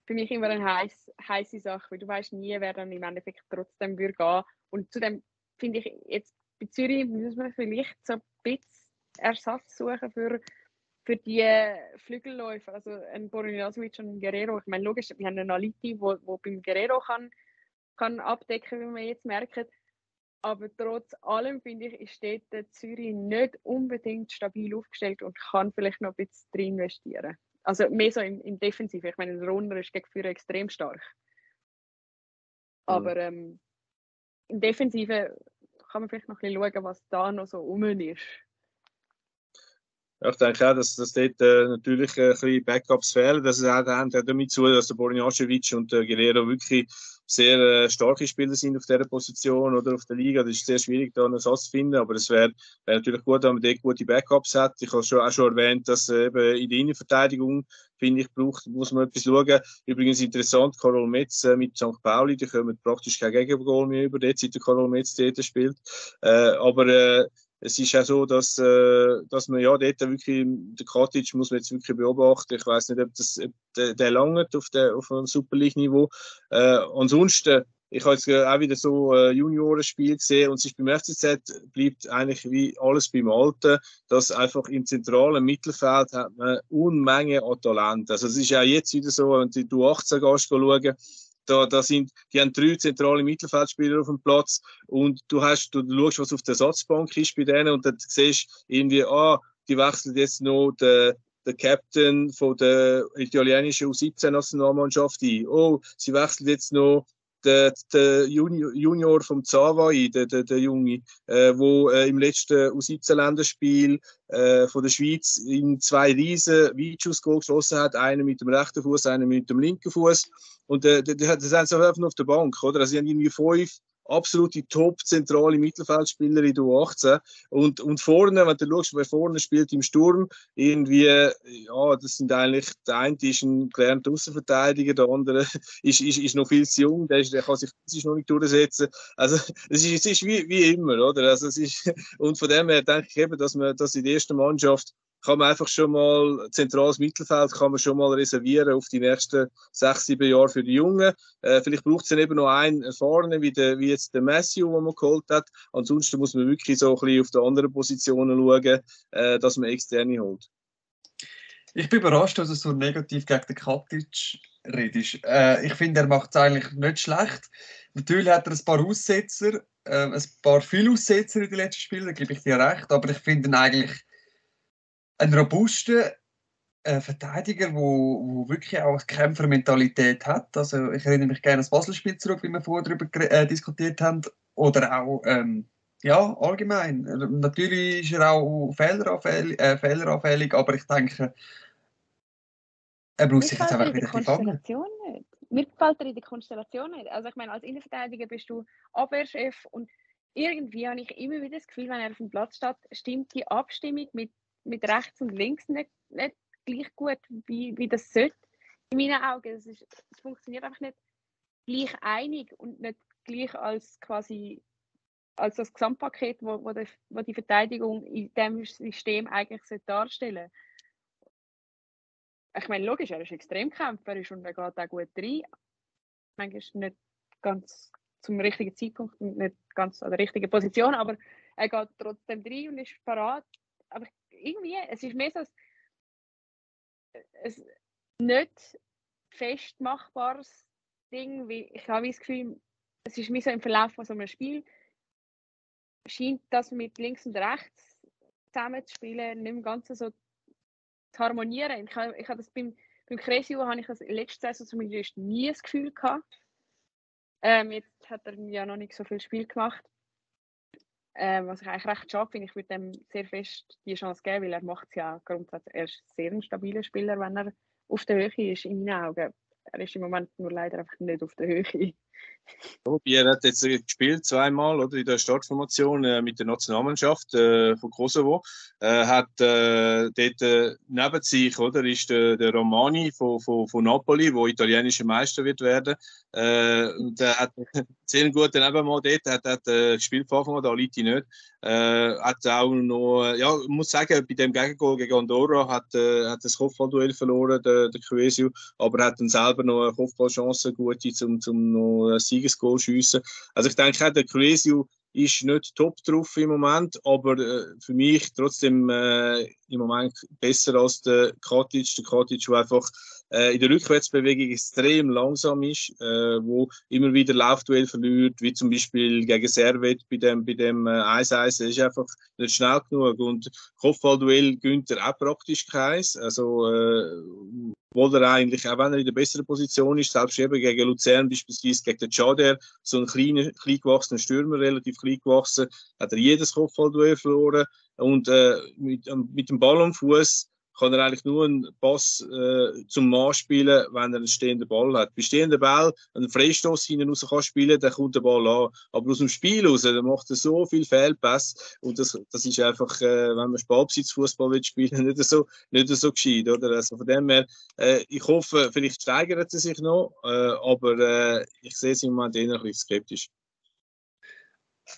für mich immer eine heiß, heiße Sache, weil du weißt nie, wer dann im Endeffekt trotzdem würde gehen. Und zudem finde ich, jetzt bei Zürich muss man vielleicht so ein bisschen Ersatz suchen für, für die Flügelläufer, also ein Boriniasovic und ein Guerrero. Ich meine, logisch, wir haben einen Aliti, wo beim Guerrero kann kann abdecken, wie man jetzt merkt. Aber trotz allem finde ich, ist dort Zürich nicht unbedingt stabil aufgestellt und kann vielleicht noch ein bisschen drin investieren. Also mehr so in, in Defensive. Ich meine, der Runner ist gegen Führer extrem stark. Aber ähm, in Defensive kann man vielleicht noch ein bisschen schauen, was da noch so rum ist. Ja, ich denke auch, dass, dass dort äh, natürlich äh, ein bisschen Backups fehlen. Das hat auch damit zu, dass der Bornjacevic und der Guerrero wirklich sehr äh, starke Spieler sind auf dieser Position oder auf der Liga. Das ist sehr schwierig, da einen Ersatz zu finden. Aber es wäre wär natürlich gut, wenn man dort gute Backups hat. Ich habe schon, auch schon erwähnt, dass äh, eben in der Innenverteidigung, finde ich, braucht, muss man etwas schauen. Übrigens interessant, Karol Metz äh, mit St. Pauli, die kommen praktisch kein Gegengoal mehr über, dort, seit der Karol Metz dort spielt. Äh, aber äh, es ist auch so, dass, äh, dass man ja dort wirklich, der Katic muss man jetzt wirklich beobachten. Ich weiß nicht, ob das, ob der, der langt auf, der, auf einem Super League-Niveau. Äh, ansonsten, ich habe jetzt auch wieder so äh, Juniorenspiel gesehen und es ist beim FCZ bleibt eigentlich wie alles beim Alten, dass einfach im zentralen Mittelfeld hat man Unmenge an Talent. Also es ist auch jetzt wieder so, wenn du 18 gehst schauen, da, da sind, die haben drei zentrale Mittelfeldspieler auf dem Platz und du hast, du, schaust, was auf der Ersatzbank ist bei denen und dann siehst irgendwie, ah, die wechseln jetzt noch den, der Captain von der italienischen U17-Nationalmannschaft ein. Oh, sie wechseln jetzt noch der, der Junior, vom Zavai, der, der, der Junge, äh, wo äh, im letzten U17-Länderspiel äh, von der Schweiz in zwei riesen Weitschuss geschossen hat, einen mit dem rechten Fuß, einen mit dem linken Fuß. Und äh, das, das sind sie einfach auf der Bank, oder? Also, sie haben irgendwie fünf absolute Top-zentrale Mittelfeldspieler in der U18. Und, und vorne, wenn du schaust, wer vorne spielt im Sturm, irgendwie, ja, das sind eigentlich, der eine ist ein gelernter Außenverteidiger, der andere ist, ist, ist noch viel zu jung, der, ist, der kann sich physisch noch nicht durchsetzen. Also, es ist, es ist wie, wie immer, oder? Also, es ist, und von dem her denke ich eben, dass man, dass in der ersten Mannschaft kann man einfach schon mal zentrales Mittelfeld kann man schon mal reservieren auf die nächsten sechs, sieben Jahre für die Jungen. Äh, vielleicht braucht es dann eben noch einen erfahrenen, wie, der, wie jetzt der Matthew, den man geholt hat. Ansonsten muss man wirklich so ein bisschen auf die anderen Positionen schauen, äh, dass man externe holt. Ich bin überrascht, dass du so negativ gegen den Katic redest. Äh, ich finde, er macht es eigentlich nicht schlecht. Natürlich hat er ein paar Aussetzer, äh, ein paar viele Aussetzer in den letzten Spielen, da gebe ich dir recht, aber ich finde ihn eigentlich ein robuster äh, Verteidiger, der wo, wo wirklich auch eine Kämpfermentalität hat. Also ich erinnere mich gerne an das Basel-Spiel zurück, wie wir vorher darüber äh, diskutiert haben. Oder auch ähm, ja, allgemein. Natürlich ist er auch fehleranfällig, äh, fehleranfällig aber ich denke, er braucht sich jetzt einfach wieder fangen. Nicht. Mir gefällt er in der Konstellation nicht. Also ich meine, als Innenverteidiger bist du Abwehrchef und irgendwie habe ich immer wieder das Gefühl, wenn er auf dem Platz steht, stimmt die Abstimmung mit mit rechts und links nicht, nicht gleich gut, wie, wie das sollte. In meinen Augen. Es, ist, es funktioniert einfach nicht gleich einig und nicht gleich als quasi als das Gesamtpaket, wo, wo, die, wo die Verteidigung in diesem System eigentlich darstellen Ich meine, logisch, er ist Extremkämpfer und er geht auch gut rein. Manchmal nicht ganz zum richtigen Zeitpunkt und nicht ganz an der richtigen Position, aber er geht trotzdem rein und ist parat. Aber ich irgendwie, es ist mehr so ein, nicht festmachbares Ding, wie ich habe das Gefühl, es ist mir so im Verlauf von so einem Spiel, scheint das mit links und rechts zusammenzuspielen, nicht im Ganzen so zu harmonieren. Ich habe, ich habe das beim, beim Cresio habe ich das letzte Saison zumindest nie das Gefühl gehabt. Ähm, jetzt hat er ja noch nicht so viel Spiel gemacht. Ähm, was ich eigentlich recht schade finde, ich würde ihm sehr fest die Chance geben, weil er macht es ja grundsätzlich, er ist sehr ein stabiler Spieler, wenn er auf der Höhe ist, in meinen Augen. Er ist im Moment nur leider einfach nicht auf der Höhe. Er hat jetzt gespielt zweimal oder in der Startformation äh, mit der Nationalmannschaft äh, von Kosovo. Er hat äh, dort äh, neben sich oder ist der, der Romani von, von, von Napoli, wo italienischer Meister wird werden. Äh, und er hat sehr guten Nebenmann dort, hat, hat äh, gespielt von Anfang an, da Liti nicht. Äh, hat auch noch, ja, ich muss sagen, bei dem Gegengol gegen Andorra hat, äh, hat das Kopfballduell verloren, der, der Coesio, aber hat dann selber noch eine Kopfballchance, gute, zum, zum noch ein Siegesgoal schiessen. Also ich denke der Coesio ist nicht top drauf im Moment, aber äh, für mich trotzdem äh, im Moment besser als der Katic. Der Katic, der einfach äh, in der Rückwärtsbewegung extrem langsam ist, äh, wo immer wieder Laufduell verliert, wie zum Beispiel gegen Servet bei dem, bei dem äh, 1-1. Er ist einfach nicht schnell genug und Kopfballduell gönnt er auch praktisch keins. Also, äh, wo er eigentlich, auch wenn er in der besseren Position ist, selbst eben gegen Luzern, beispielsweise gegen den Chader, so ein kleiner, klein gewachsener Stürmer, relativ klein gewachsen, hat er jedes Kopfballduell verloren. Und äh, mit, mit dem Ball am Fuß kann er eigentlich nur einen Pass äh, zum Mann spielen, wenn er einen stehenden Ball hat. Bei stehenden Ball einen Freistoß hinten raus kann spielen, dann kommt der Ball an. Aber aus dem Spiel raus, dann macht er so viel Fehlpass und das, das ist einfach, äh, wenn man Ballbesitzfußball spielen, nicht so, nicht so gescheit, oder? Also von dem her, äh, ich hoffe, vielleicht steigert er sich noch, äh, aber äh, ich sehe es im Moment eher ein bisschen skeptisch.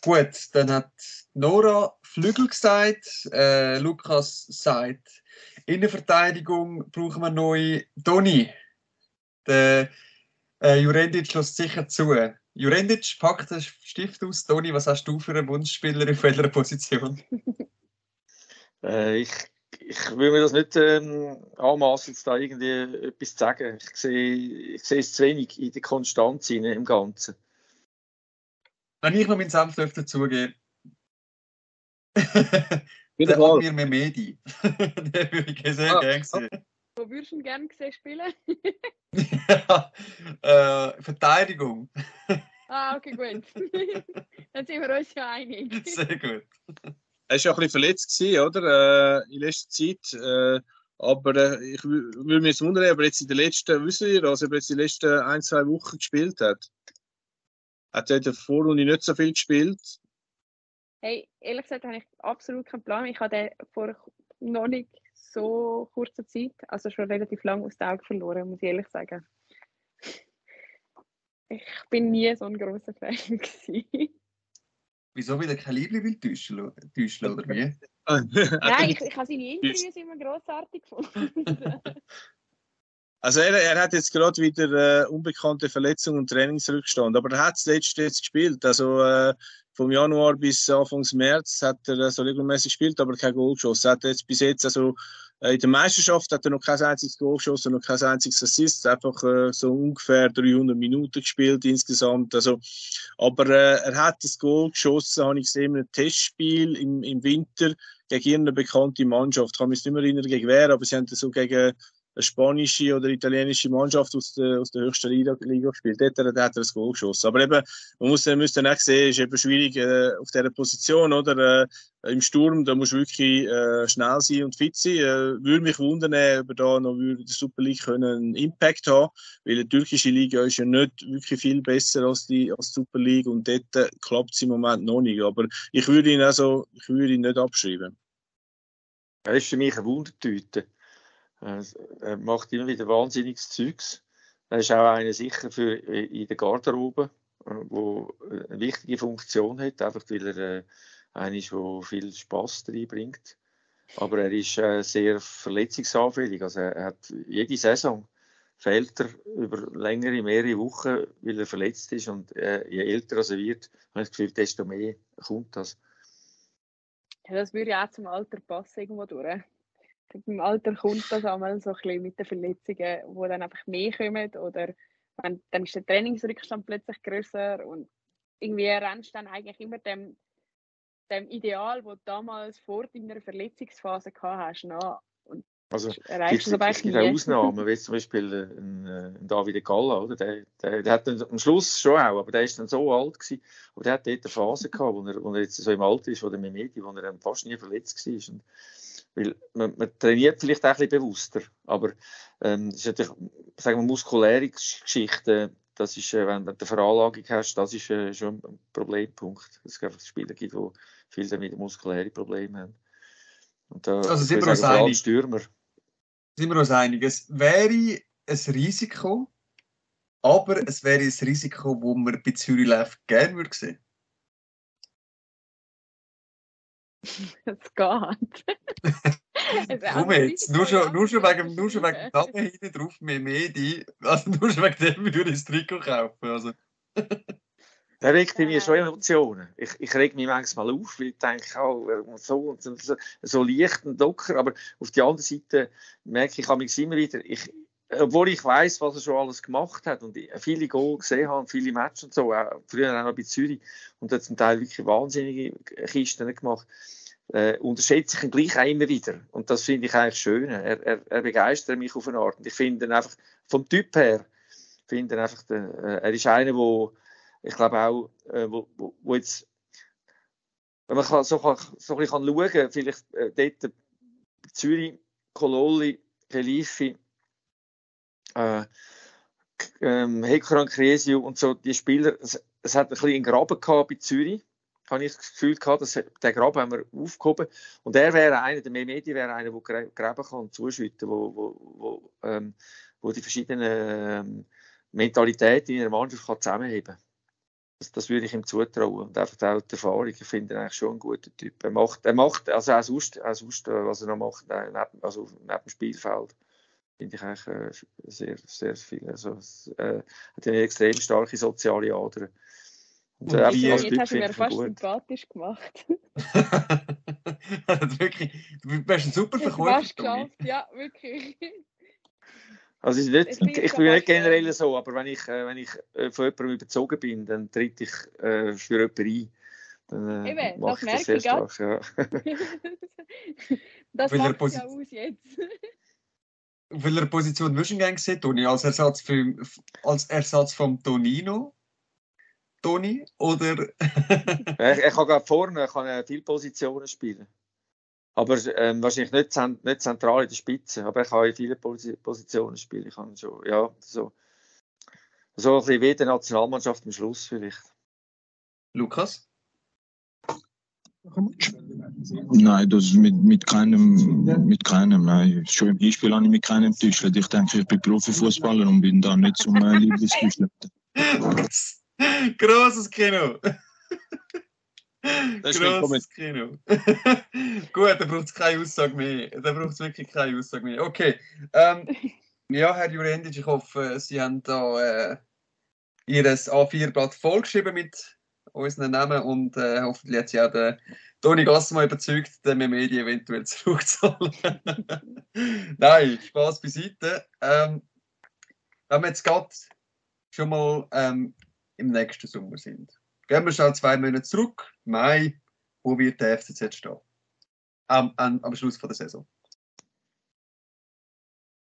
Gut, dann hat Nora Flügel gesagt, äh, Lukas sagt, Innenverteidigung brauchen wir neu. Toni, der äh, Jurendic lässt sicher zu. Jurendic, packt den Stift aus. Toni, was hast du für einen Wunschspieler in welcher Position? äh, ich, ich will mir das nicht ähm, anmaßen, da irgendwie etwas zu sagen. Ich sehe, ich sehe es zu wenig in der Konstanz im Ganzen. Wenn ich noch meinen Senf dazugebe. Wieder mal. mir mehr Medi. Den würde ich sehr ah, gerne sehen. Wo würdest du ihn gerne sehen spielen? ja, äh, Verteidigung. ah, okay, gut. Dann sind wir uns ja einig. Sehr gut. Er war ja ein bisschen verletzt, gewesen, oder? Äh, in letzter Zeit. Äh, aber äh, ich würde mich wundern, ob er jetzt in den letzten, wissen ihr, also ob er jetzt in den letzten ein, zwei Wochen gespielt hat. Hat er in der Vorrunde nicht so viel gespielt? Hey, ehrlich gesagt habe ich absolut keinen Plan. Ich habe den vor noch nicht so kurzer Zeit, also schon relativ lange aus den Augen verloren, muss ich ehrlich sagen. Ich bin nie so ein großer Fan gewesen. Wieso wieder kein Liebling will täuschen, täuschen oder wie? Nein, ich, ich habe seine Interviews immer grossartig gefunden. Also er, er hat jetzt gerade wieder äh, unbekannte Verletzungen und Trainingsrückstand, aber er hat es letztes jetzt gespielt. Also äh, vom Januar bis Anfang März hat er äh, so regelmäßig gespielt, aber kein Goal geschossen. Hat jetzt bis jetzt also äh, in der Meisterschaft hat er noch kein einziges Goal geschossen, noch kein einziges Assist, einfach äh, so ungefähr 300 Minuten gespielt insgesamt. Also, aber äh, er hat das Goal geschossen, habe ich gesehen, einem Testspiel im, im Winter gegen irgendeine bekannte Mannschaft. Ich kann mich nicht mehr erinnern, gegen wer, aber sie haben so gegen eine spanische oder italienische Mannschaft aus der, aus der höchsten Liga, Liga gespielt. Dort hat er, ein Goal geschossen. Aber eben, man muss, man muss dann auch sehen, ist eben schwierig äh, auf dieser Position, oder? Äh, Im Sturm, da muss wirklich äh, schnell sein und fit sein. Äh, würde mich wundern, ob da noch würde die Super League können einen Impact haben, weil die türkische Liga ist ja nicht wirklich viel besser als die, als die Super League und dort äh, klappt es im Moment noch nicht. Aber ich würde ihn also, ich würde ihn nicht abschreiben. Er ist für mich eine Wundertüte. Er macht immer wieder wahnsinniges Zeugs. Er ist auch einer sicher für in der Garderobe, wo eine wichtige Funktion hat, einfach weil er äh, einer ist, der viel Spaß reinbringt. Aber er ist äh, sehr verletzungsanfällig. Also er hat jede Saison fehlt er über längere, mehrere Wochen, weil er verletzt ist. Und äh, je älter er wird, habe ich das Gefühl, desto mehr kommt das. Ja, das würde ja auch zum Alter passen irgendwo durch im Alter kommt das einmal so ein bisschen mit den Verletzungen, wo dann einfach mehr kommen oder wenn, dann ist der Trainingsrückstand plötzlich größer und irgendwie rennst du dann eigentlich immer dem, dem Ideal, das du damals vor deiner Verletzungsphase gehabt hast, nach. Und also erreichst es aber gibt auch Ausnahmen, wie zum Beispiel äh, ein, äh, ein David Galla, oder? Der, der, der hat dann am Schluss schon auch, aber der ist dann so alt gewesen, aber der hat dort eine Phase gehabt, wo er, wo er jetzt so im Alter ist, wo der Mimedi, wo er dann fast nie verletzt war. Und weil man, man, trainiert vielleicht auch ein bisschen bewusster, aber ähm, das ist natürlich, sagen wir, muskuläre Geschichten, das ist, äh, wenn du eine Veranlagung hast, das ist äh, schon ein Problempunkt. Es gibt einfach Spieler, die viel damit muskuläre Probleme haben. Und da, also sind wir uns einig, Stürmer. Sind wir uns einig, es wäre ein Risiko, aber es wäre ein Risiko, das man bei Zürich Live gerne würde sehen. Es geht. Komm jetzt, nur schon, nur schon wegen, nur schon wegen dem Namen hinten drauf, mehr Medi, also nur schon wegen dem würde ich das Trikot kaufen. Also. Da regt in mir schon Emotionen. Ich, ich reg mich manchmal auf, weil ich denke, oh, so, und so, so leicht und locker, aber auf der anderen Seite merke ich immer wieder, ich, obwohl ich weiß, was er schon alles gemacht hat und viele Goal gesehen habe, viele Matches und so, auch früher auch noch bei Zürich und hat zum Teil wirklich wahnsinnige Kisten gemacht, äh, unterschätze ich ihn gleich auch immer wieder. Und das finde ich eigentlich schön. Er, er, er, begeistert mich auf eine Art. Und ich finde ihn einfach, vom Typ her, finde einfach, der, äh, er ist einer, wo, ich glaube auch, äh, wo, wo, wo jetzt, wenn man so, so, so ein bisschen schauen kann, vielleicht äh, dort Zürich, Kololi, Relifi, äh, ähm, Hekran Cresio und so, die Spieler, es, es hat ein bisschen einen Graben gehabt bei Zürich, habe ich das Gefühl gehabt, dass der Graben haben wir aufgehoben und er wäre einer, der Mehmedi wäre einer, der graben kann und zuschütten, wo, wo, wo, ähm, wo die verschiedenen ähm, Mentalitäten in einer Mannschaft kann zusammenheben das, das würde ich ihm zutrauen. Und einfach auch die Erfahrung, ich finde ihn eigentlich schon ein guter Typ. Er macht, er macht also auch sonst, auch sonst was er noch macht, äh, neben, also neben dem Spielfeld finde ich eigentlich äh, sehr, sehr viel. Also, es äh, hat eine extrem starke soziale Ader. Und, äh, Wieso, jetzt hast du mir fast gut. sympathisch gemacht. wirklich, du bist ein super Verkäufer. Ja, wirklich. Also ich, nicht, ich, ich bin nicht generell so, aber wenn ich, äh, wenn ich äh, von jemandem überzogen bin, dann tritt ich äh, für jemanden ein. Dann äh, Eben, mache ich das sehr stark. Ja. das macht ja aus jetzt. Welcher Position würdest du gerne sehen, Toni? Als Ersatz, für, als Ersatz vom Tonino? Toni? Oder? ich, ich kann gerade vorne kann viele Positionen spielen. Aber ähm, wahrscheinlich nicht, zent nicht zentral in der Spitze. Aber ich kann in viele Positionen spielen. Ich kann schon, ja, so, so ein bisschen wie die Nationalmannschaft am Schluss vielleicht. Lukas? Nein, das mit, mit keinem, mit keinem, nein. Schon im Hinspiel habe ich mit keinem Tischler. Ich denke, ich bin Profifußballer und bin da nicht zum äh, Lieblingstischler. Großes Kino! Das ist Grosses Kino. Gut, da braucht es keine Aussage mehr. Da braucht es wirklich keine Aussage mehr. Okay. Ähm, ja, Herr Jurendic, ich hoffe, Sie haben da äh, Ihr A4-Blatt vollgeschrieben mit unseren Namen und äh, hoffentlich hat Sie auch den Toni Gassmann überzeugt, den wir Medien eventuell zurückzahlen. Nein, Spaß beiseite. Ähm, wenn wir jetzt gerade schon mal ähm, im nächsten Sommer sind, gehen wir schon zwei Monate zurück. Mai, wo wird der FCZ stehen? Am, am, am Schluss von der Saison.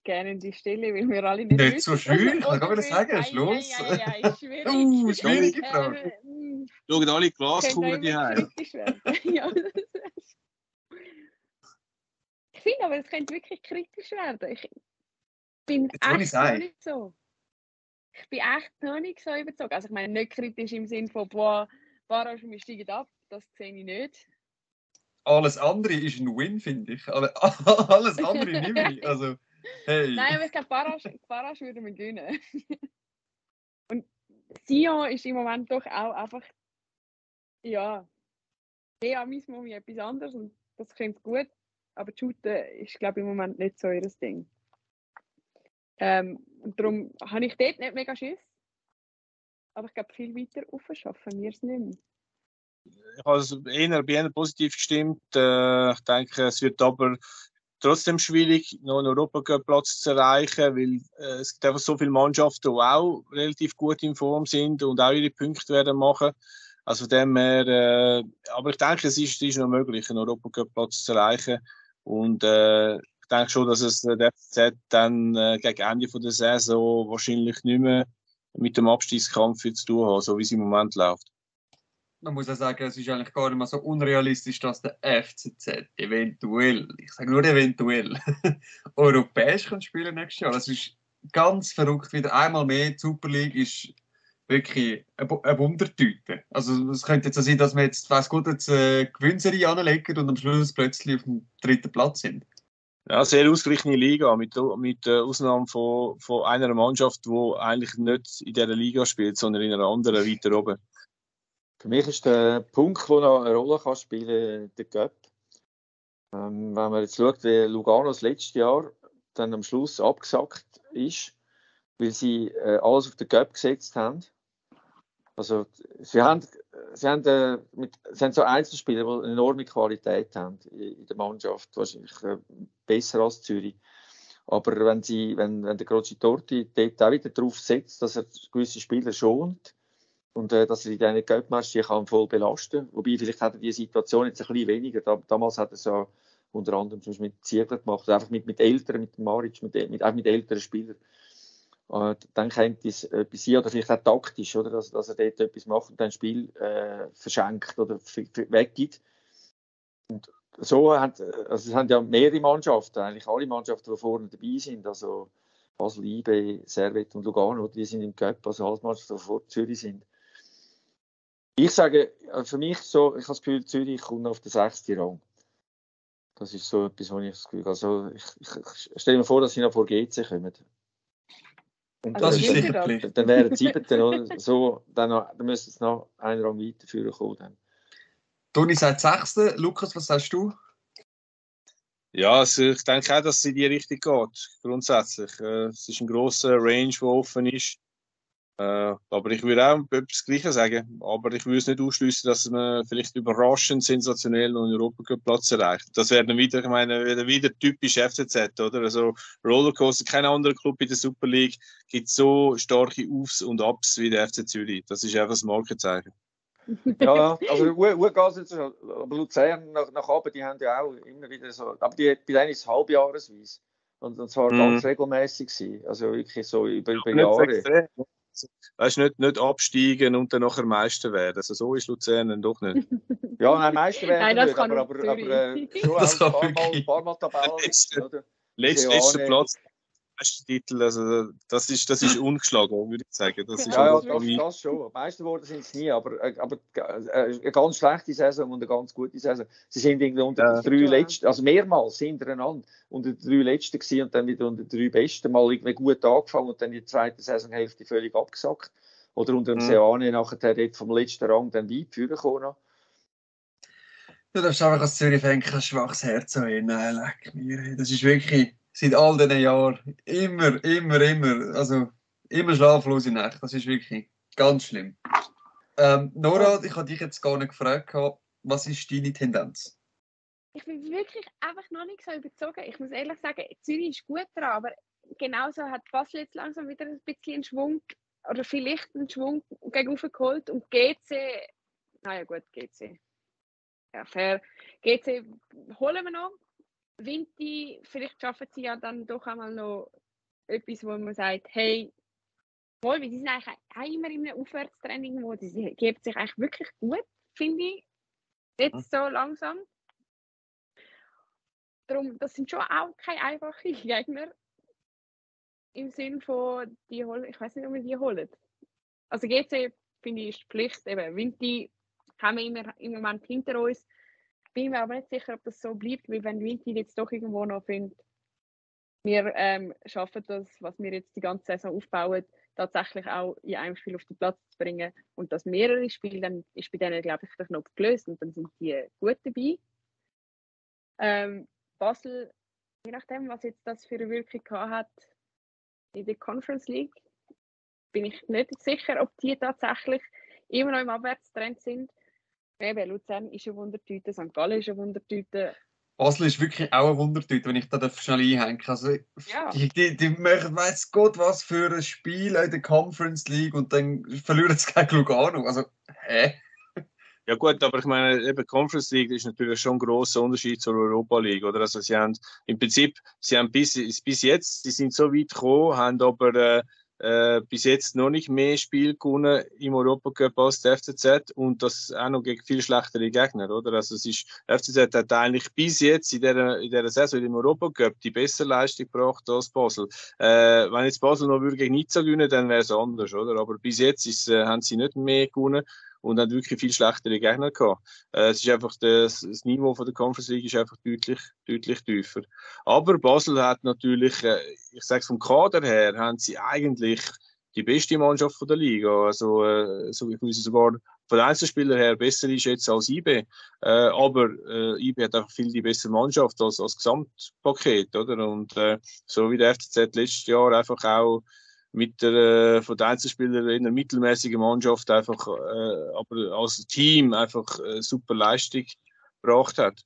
Gerne in die Stille, weil wir alle nicht Nicht so wissen. schön, kann man das sagen, Schluss. ei, ei, ei, schwierig. Uh, schwierige Frage. Äh, mm, Schauen alle Glaskugeln die werden. ja, ich finde aber, es könnte wirklich kritisch werden. Ich bin Jetzt, echt noch nicht so. Ich bin echt noch nicht so überzeugt. Also ich meine, nicht kritisch im Sinne von, boah, Barrage, wir steigen ab. Das sehe ich nicht. Alles andere ist ein Win, finde ich. Alle- Alles andere nehme ich. Also, hey. Nein, aber ich glaube, Barrage, Barrage würden wir gewinnen. Und Sion ist im Moment doch auch einfach, ja, eher Mismo wie etwas anderes und das klingt gut, aber Shooten ist, glaube ich, im Moment nicht so ihr Ding. Ähm, und darum habe ich dort nicht mega Schiss. Aber ich glaube, viel weiter rauf schaffen wir es nicht mehr. Ich habe also eher bei ihnen positiv gestimmt. Äh, ich denke, es wird aber trotzdem schwierig, noch einen Europacup-Platz zu erreichen, weil äh, es gibt einfach so viele Mannschaften, die auch relativ gut in Form sind und auch ihre Punkte werden machen. Also dem her, äh, aber ich denke, es ist, ist noch möglich, einen Europacup-Platz zu erreichen. Und äh, ich denke schon, dass es der FCZ dann äh, gegen Ende von der Saison wahrscheinlich nicht mehr mit dem Abstiegskampf zu tun hat, so wie es im Moment läuft. Man muss ja sagen, es ist eigentlich gar nicht mal so unrealistisch, dass der FCZ eventuell, ich sage nur eventuell, europäisch kann spielen nächstes Jahr. Das ist ganz verrückt. Wieder einmal mehr, die Super League ist wirklich eine, Bu- eine Wundertüte. Also es könnte jetzt so sein, dass wir jetzt, weiß Gott, jetzt äh, Gewinnserie anlegen und am Schluss plötzlich auf dem dritten Platz sind. Ja, sehr ausgeglichene Liga, mit, mit äh, Ausnahme von, von einer Mannschaft, die eigentlich nicht in dieser Liga spielt, sondern in einer anderen weiter oben. Für mich ist der Punkt, der noch eine Rolle kann spielen der Göpp. Ähm, wenn man jetzt schaut, wie Lugano das letzte Jahr dann am Schluss abgesackt ist, weil sie äh, alles auf den Göpp gesetzt haben. Also, sie haben, sie haben, äh, mit, sie haben so Einzelspieler, die eine enorme Qualität haben in, der Mannschaft, wahrscheinlich äh, besser als Zürich. Aber wenn, sie, wenn, wenn der Croci Torti dort auch wieder darauf setzt, dass er gewisse Spieler schont, und äh, dass er in diesen Geldmatch die kann voll belasten Wobei, vielleicht hat er die Situation jetzt ein bisschen weniger. Da, damals hat er ja unter anderem zum Beispiel mit Ziegler gemacht, einfach mit, mit älteren, mit Maric, mit, mit, auch mit älteren Spielern. Äh, dann könnte es etwas sein, oder vielleicht auch taktisch, oder, dass, dass er dort etwas macht und ein Spiel äh, verschenkt oder weggibt. Und so hat, also es haben ja mehrere Mannschaften, eigentlich alle Mannschaften, die vorne dabei sind, also Basel, IB, Servet und Lugano, die sind im Cup, also alle Mannschaften, die vor Zürich sind. Ich sage, äh, für mich so, ich habe das Gefühl, Zürich kommt auf den sechsten Rang. Das ist so etwas, wo ich das Gefühl habe. Also ich, ich, ich stelle mir vor, dass sie noch vor GC kommen. Und Also Das dann, ist sicher das? Pflicht. dann wären sie siebten, oder? So, dann, noch- dann müsste es noch einen Rang weiterführen kommen. Dann. Toni sagt Sechste. Lukas, was sagst du? Ja, also ich denke auch, dass es in die Richtung geht, grundsätzlich. Äh, es ist ein grosser Range, der offen ist. Äh, aber ich würde auch etwas Gleiches sagen. Aber ich würde es nicht ausschließen, dass man vielleicht überraschend, sensationell noch einen Europacup-Platz erreicht. Das wäre dann wieder, ich meine, wieder, wieder typisch FCZ, oder? Also Rollercoaster, kein anderer Club in der Super League gibt so starke Aufs und Abs wie der FC Zürich. Das ist einfach das Markenzeichen. Ja, also gut, gut geht es jetzt. schon. Aber Luzern nach, nach oben, die haben ja auch immer wieder so. Aber die, bei denen ist es halbjahresweise. Und, und zwar Mhm. ganz regelmäßig. Also wirklich so über, über Jahre. Extrem. Weißt du, nicht, nicht absteigen und dann nachher Meister werden. Also so ist Luzern dann doch nicht. Ja, nein, Meister werden Nein, das nicht, kann aber, nur aber, aber äh, schon Das ein paar Mal, wirklich. paar Mal Tabellen. Letzte. oder? Letz, Seoane. letzter Platz, Titel, also das ist, das ist ungeschlagen, würde ich sagen. Das ist Ja, ja, schon das, das schon. Meister geworden sind sie nie, aber, äh, aber äh, eine ganz schlechte Saison und eine ganz gute Saison. Sie sind irgendwie unter Ja. den drei Ja. Letzten, also mehrmals hintereinander unter den drei Letzten gewesen und dann wieder unter den drei Besten. Mal irgendwie gut angefangen und dann die zweite Saisonhälfte völlig abgesackt. Oder unter dem Mhm. Seane nachher dort vom letzten Rang dann weit führen können. Du darfst einfach als Zürich-Fan kein schwaches Herz haben. Nein, leck mir. Das ist wirklich seit all diesen Jahren immer, immer, immer, also immer schlaflose Nächte. Das ist wirklich ganz schlimm. Ähm, Nora, ich habe dich jetzt gar nicht gefragt, was ist deine Tendenz? Ich bin wirklich einfach noch nicht so überzogen. Ich muss ehrlich sagen, Zürich ist gut dran, aber genauso hat Basel jetzt langsam wieder ein bisschen einen Schwung oder vielleicht einen Schwung gegenüber geholt und GC, naja gut, GC, ja fair, GC holen wir noch. Vinti, vielleicht schaffen sie ja dann doch einmal noch etwas, wo man sagt, hey, wohl, weil die sind eigentlich auch immer in einem Aufwärtstraining, wo die geben sich eigentlich wirklich gut, finde ich, jetzt so langsam. Darum, das sind schon auch keine einfachen Gegner im Sinn von, die holen, ich weiß nicht, ob wir die holen. Also GC finde ich ist Pflicht, eben Vinti haben wir immer im Moment hinter uns. Bin mir aber nicht sicher, ob das so bleibt, weil wenn Vinti jetzt doch irgendwo noch findet, wir ähm, schaffen das, was wir jetzt die ganze Saison aufbauen, tatsächlich auch in einem Spiel auf den Platz zu bringen und das mehrere Spiele, dann ist bei denen, glaube ich, der Knopf gelöst und dann sind die gut dabei. Ähm, Basel, je nachdem, was jetzt das für eine Wirkung hat in der Conference League, bin ich nicht sicher, ob die tatsächlich immer noch im Abwärtstrend sind. Eben, Luzern ist eine Wundertüte, St. Gallen ist eine Wundertüte. Basel ist wirklich auch ein Wundertüte, wenn ich da schnell einhänge. Also, ja. die, die, die machen, weiß Gott, was für ein Spiel in der Conference League und dann verlieren sie gegen Lugano. Also, hä? Ja gut, aber ich meine, eben Conference League ist natürlich schon ein grosser Unterschied zur Europa League, oder? Also sie haben im Prinzip, sie haben bis, bis jetzt, sie sind so weit gekommen, haben aber äh, äh, bis jetzt noch nicht mehr Spiel gewonnen im Europacup als der FCZ und das auch noch gegen viel schlechtere Gegner, oder? Also es ist, der FCZ hat eigentlich bis jetzt in der, in der Saison im Europacup die bessere Leistung gebracht als Basel. Äh, wenn jetzt Basel noch wirklich nicht so gewinnen, dann wäre es anders, oder? Aber bis jetzt ist, äh, haben sie nicht mehr gewonnen und haben wirklich viel schlechtere Gegner gehabt. Äh, es ist einfach das, das, Niveau von der Conference League ist einfach deutlich, deutlich tiefer. Aber Basel hat natürlich, äh, ich sage es vom Kader her, haben sie eigentlich die beste Mannschaft von der Liga. Also, äh, so, ich muss sogar von den Einzelspielern her besser ist jetzt als IB. Äh, aber äh, IB hat einfach viel die bessere Mannschaft als, als Gesamtpaket, oder? Und äh, so wie der FCZ letztes Jahr einfach auch mit der äh, von den Einzelspielern in einer mittelmäßigen Mannschaft einfach, äh, aber als Team einfach äh, super Leistung gebracht hat.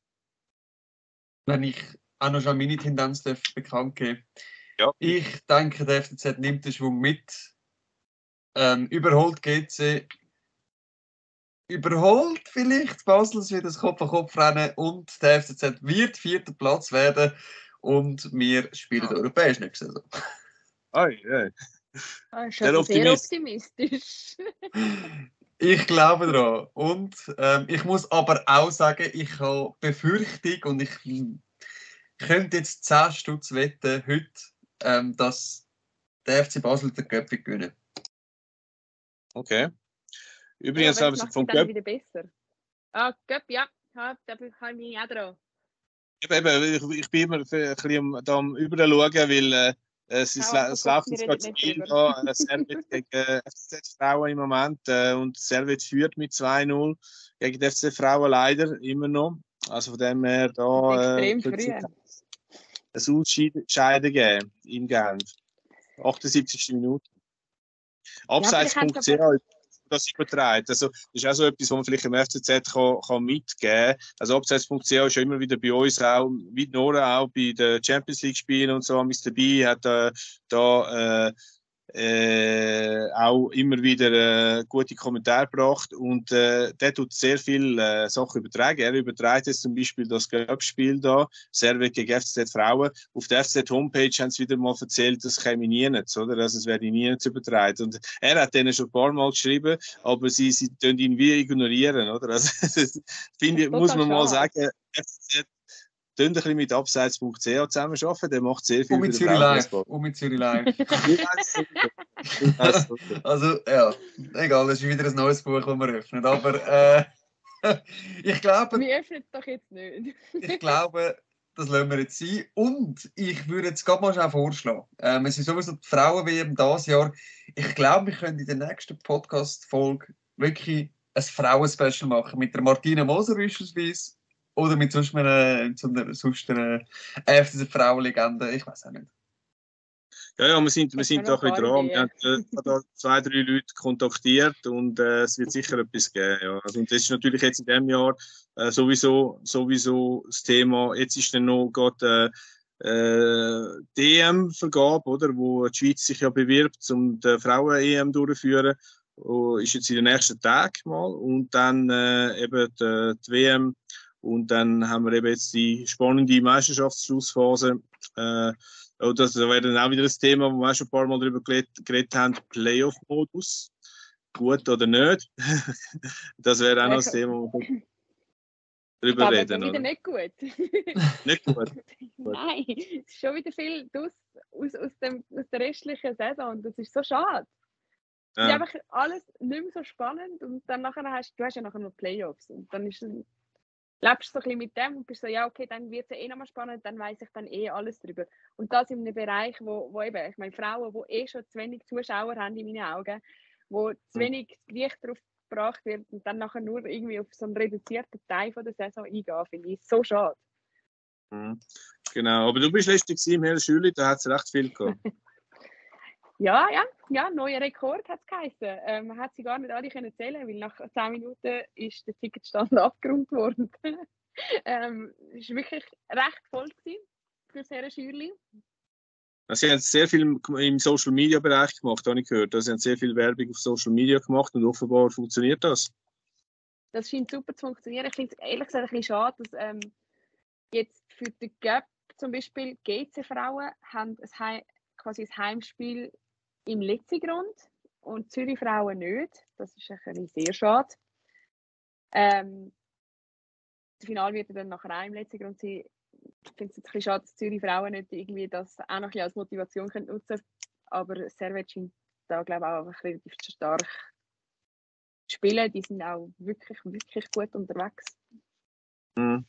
Wenn ich auch noch schon meine Tendenz bekannt gebe. Ja. Ich denke, der FCZ nimmt den Schwung mit, ähm, überholt GC, überholt vielleicht Basel, es wird das Kopf an Kopf rennen und der FCZ wird vierter Platz werden und wir spielen ja. europäisch nächste Saison. Ei, ei. Ah, ist sehr Optimist. optimistisch. ich glaube daran. Und ähm, ich muss aber auch sagen, ich habe Befürchtung und ich könnte jetzt 10 Stutz wetten heute, ähm, dass der FC Basel den Göpfi gewinnen. Okay. Übrigens ja, haben sie vom Göpp... wieder besser. Ah, Göpp, ja. da habe ich mich auch dran. Ich, ich bin immer ein bisschen am Überschauen, weil äh, es, ist, ja, es läuft jetzt gerade äh, Servet gegen äh, FCZ Frauen im Moment äh, und Servet führt mit 2-0 gegen die FC Frauen leider immer noch. Also von dem her da äh, früh. ein Ausscheiden geben in Genf. 78. Minute. Abseits.ch ja, das überträgt. Also, das ist auch so etwas, was man vielleicht im FCZ kann, kann mitgeben kann. Also, Abseits.ch ist ja immer wieder bei uns auch, wie Nora auch bei den Champions League Spielen und so, ist dabei, hat äh, da, äh, äh, auch immer wieder äh, gute Kommentare gebracht und äh, der tut sehr viel äh, Sachen übertragen. Er überträgt jetzt zum Beispiel das Cup-Spiel da, Servet gegen FCZ Frauen. Auf der FCZ Homepage haben sie wieder mal erzählt, das käme nie nicht, oder? Also es werde nie nicht übertragen. Und er hat denen schon ein paar Mal geschrieben, aber sie, sie tun ihn wie ignorieren, oder? Also das finde muss man mal sagen, FCZ ein bisschen mit Abseits.ch zusammenarbeiten, der macht sehr viel und mit Zürich Live. Und mit Zürich Live. also, ja, egal, das ist wieder ein neues Buch, das wir öffnen. Aber äh, ich glaube. Wir öffnen es doch jetzt nicht. ich glaube, das lassen wir jetzt sein. Und ich würde jetzt gerade mal schnell vorschlagen. Ähm, es ist sowieso die Frauen-WM dieses Jahr. Ich glaube, wir können in der nächsten Podcast-Folge wirklich ein Frauenspecial machen. Mit der Martina Moser beispielsweise oder mit sonst einer, so einer, sonst einer FCZ Frauenlegende. Ich weiß auch nicht. Ja, ja, wir sind, wir sind da ein bisschen dran. Wir haben äh, da zwei, drei Leute kontaktiert und äh, es wird sicher etwas geben. Ja. Also, und das ist natürlich jetzt in diesem Jahr äh, sowieso, sowieso das Thema. Jetzt ist dann noch gerade äh, äh, DM-Vergabe, oder, wo die Schweiz sich ja bewirbt, um die Frauen-EM durchzuführen. Oh, ist jetzt in den nächsten Tagen mal und dann äh, eben die, die WM und dann haben wir eben jetzt die spannende Meisterschaftsschlussphase. Äh, das wäre dann auch wieder das Thema, wo wir schon ein paar Mal darüber geredet, geredet haben, Playoff-Modus. Gut oder nicht? das wäre auch noch das Thema, wo wir darüber reden. wieder Oder? nicht gut. Nicht gut. Nein, es ist schon wieder viel aus, aus, aus, dem, aus der restlichen Saison das ist so schade. Es ist Ja. einfach alles nicht mehr so spannend und dann nachher hast du hast ja nachher noch Playoffs und dann ist es, lebst du so ein bisschen mit dem und bist so, ja okay, dann wird es ja eh nochmal spannend, dann weiß ich dann eh alles drüber. Und das in einem Bereich, wo, wo eben, ich meine Frauen, die eh schon zu wenig Zuschauer haben in meinen Augen, wo zu Mhm. wenig Gewicht darauf gebracht wird und dann nachher nur irgendwie auf so einen reduzierten Teil von der Saison eingehen, finde ich so schade. Mhm. Genau, aber du bist gewesen im Herr Schüli, da hat es recht viel gehabt. Ja, ja, ja, neuer Rekord hat es geheißen. Ähm, man hat sie gar nicht alle können zählen, weil nach 10 Minuten ist der Ticketstand abgeräumt worden. ähm, es war wirklich recht voll für das Herren Schürli. Sie haben sehr viel im- Social Media Bereich gemacht, habe ich gehört. Also, Sie haben sehr viel Werbung auf Social Media gemacht und offenbar funktioniert das. Das scheint super zu funktionieren. Ich finde es ehrlich gesagt ein bisschen schade, dass ähm, jetzt für den Cup zum Beispiel GC-Frauen haben ein Heim, quasi ein Heimspiel im Letzigrund und Zürich-Frauen nicht. Das ist ein bisschen sehr schade. Ähm, das Finale wird dann nachher auch im Letzigrund sein. Ich finde es jetzt ein bisschen schade, dass Zürich-Frauen nicht irgendwie das auch noch ein bisschen als Motivation können nutzen können. Aber Servet scheint da, glaube ich, auch einfach relativ stark zu spielen. Die sind auch wirklich, wirklich gut unterwegs. Mhm.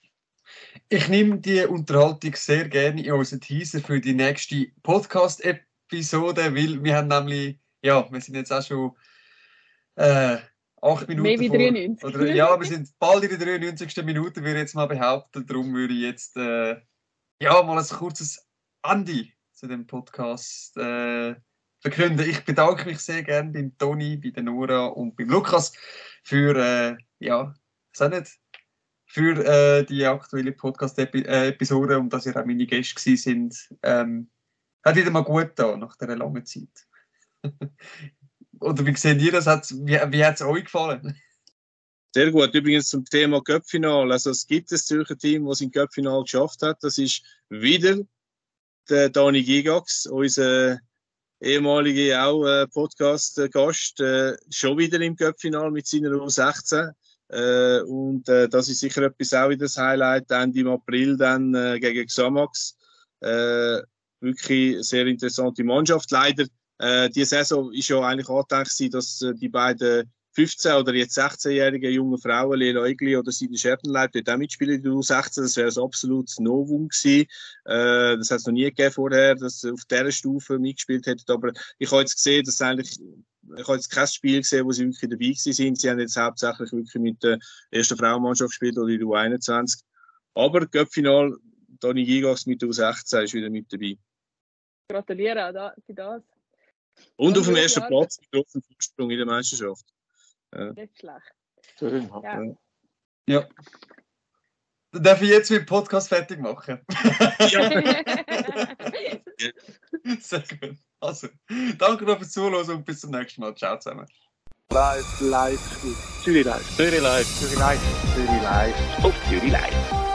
Ich nehme die Unterhaltung sehr gerne in unseren Teaser für die nächste Podcast-Episode, weil wir haben nämlich, ja, wir sind jetzt auch schon äh, acht Minuten Mehr wie vor- 93. Oder, ja, wir sind bald in der 93. Minute, würde ich jetzt mal behaupten. Darum würde ich jetzt äh, ja, mal ein kurzes Andi zu dem Podcast äh, verkünden. Ich bedanke mich sehr gerne beim Toni, bei der Nora und beim Lukas für, äh, ja, auch nicht, für äh, die aktuelle Podcast-Episode und dass ihr auch meine Gäste gewesen sind. Ähm, hat wieder mal gut da nach dieser langen Zeit. Oder wie seht ihr das? Hat's, wie wie hat es euch gefallen? Sehr gut. Übrigens zum Thema Cup-Final. Also es gibt ein Zürcher Team, das im Cup-Final geschafft hat. Das ist wieder der Dani Gigax, unser ehemaliger auch äh, Podcast-Gast, äh, schon wieder im Cup-Final mit seiner U16. Äh, und das ist sicher etwas auch wieder das Highlight, Ende im April dann gegen Xamax. Wirklich sehr interessante Mannschaft. Leider, äh, die Saison ist ja eigentlich angedacht, dass äh, die beiden 15 oder jetzt 16-jährigen jungen Frauen, Lela Egli oder Sine Schertenleib, dort auch mitspielen in der U16. Das wäre ein absolutes Novum gewesen. Äh, das hat es noch nie gegeben vorher, dass sie auf dieser Stufe mitgespielt hätten. Aber ich habe jetzt gesehen, dass eigentlich, ich habe jetzt kein Spiel gesehen, wo sie wirklich dabei sind. Sie haben jetzt hauptsächlich wirklich mit der ersten Frauenmannschaft gespielt oder in der U21. Aber Göppfinal, Toni Gigas mit der U16 ist wieder mit dabei. Gratuliere auch da, für das. Und Und auf dem ersten. Platz mit großem Vorsprung in der Meisterschaft. Nicht schlecht. Schön. Ja. Ja. Dann darf ich jetzt meinen Podcast fertig machen. Sehr gut. Also, danke noch fürs Zuhören und bis zum nächsten Mal. Ciao zusammen. Live, live. Zürich live. Zürich live. Zürich live. Zürich live. Auf Zürich live.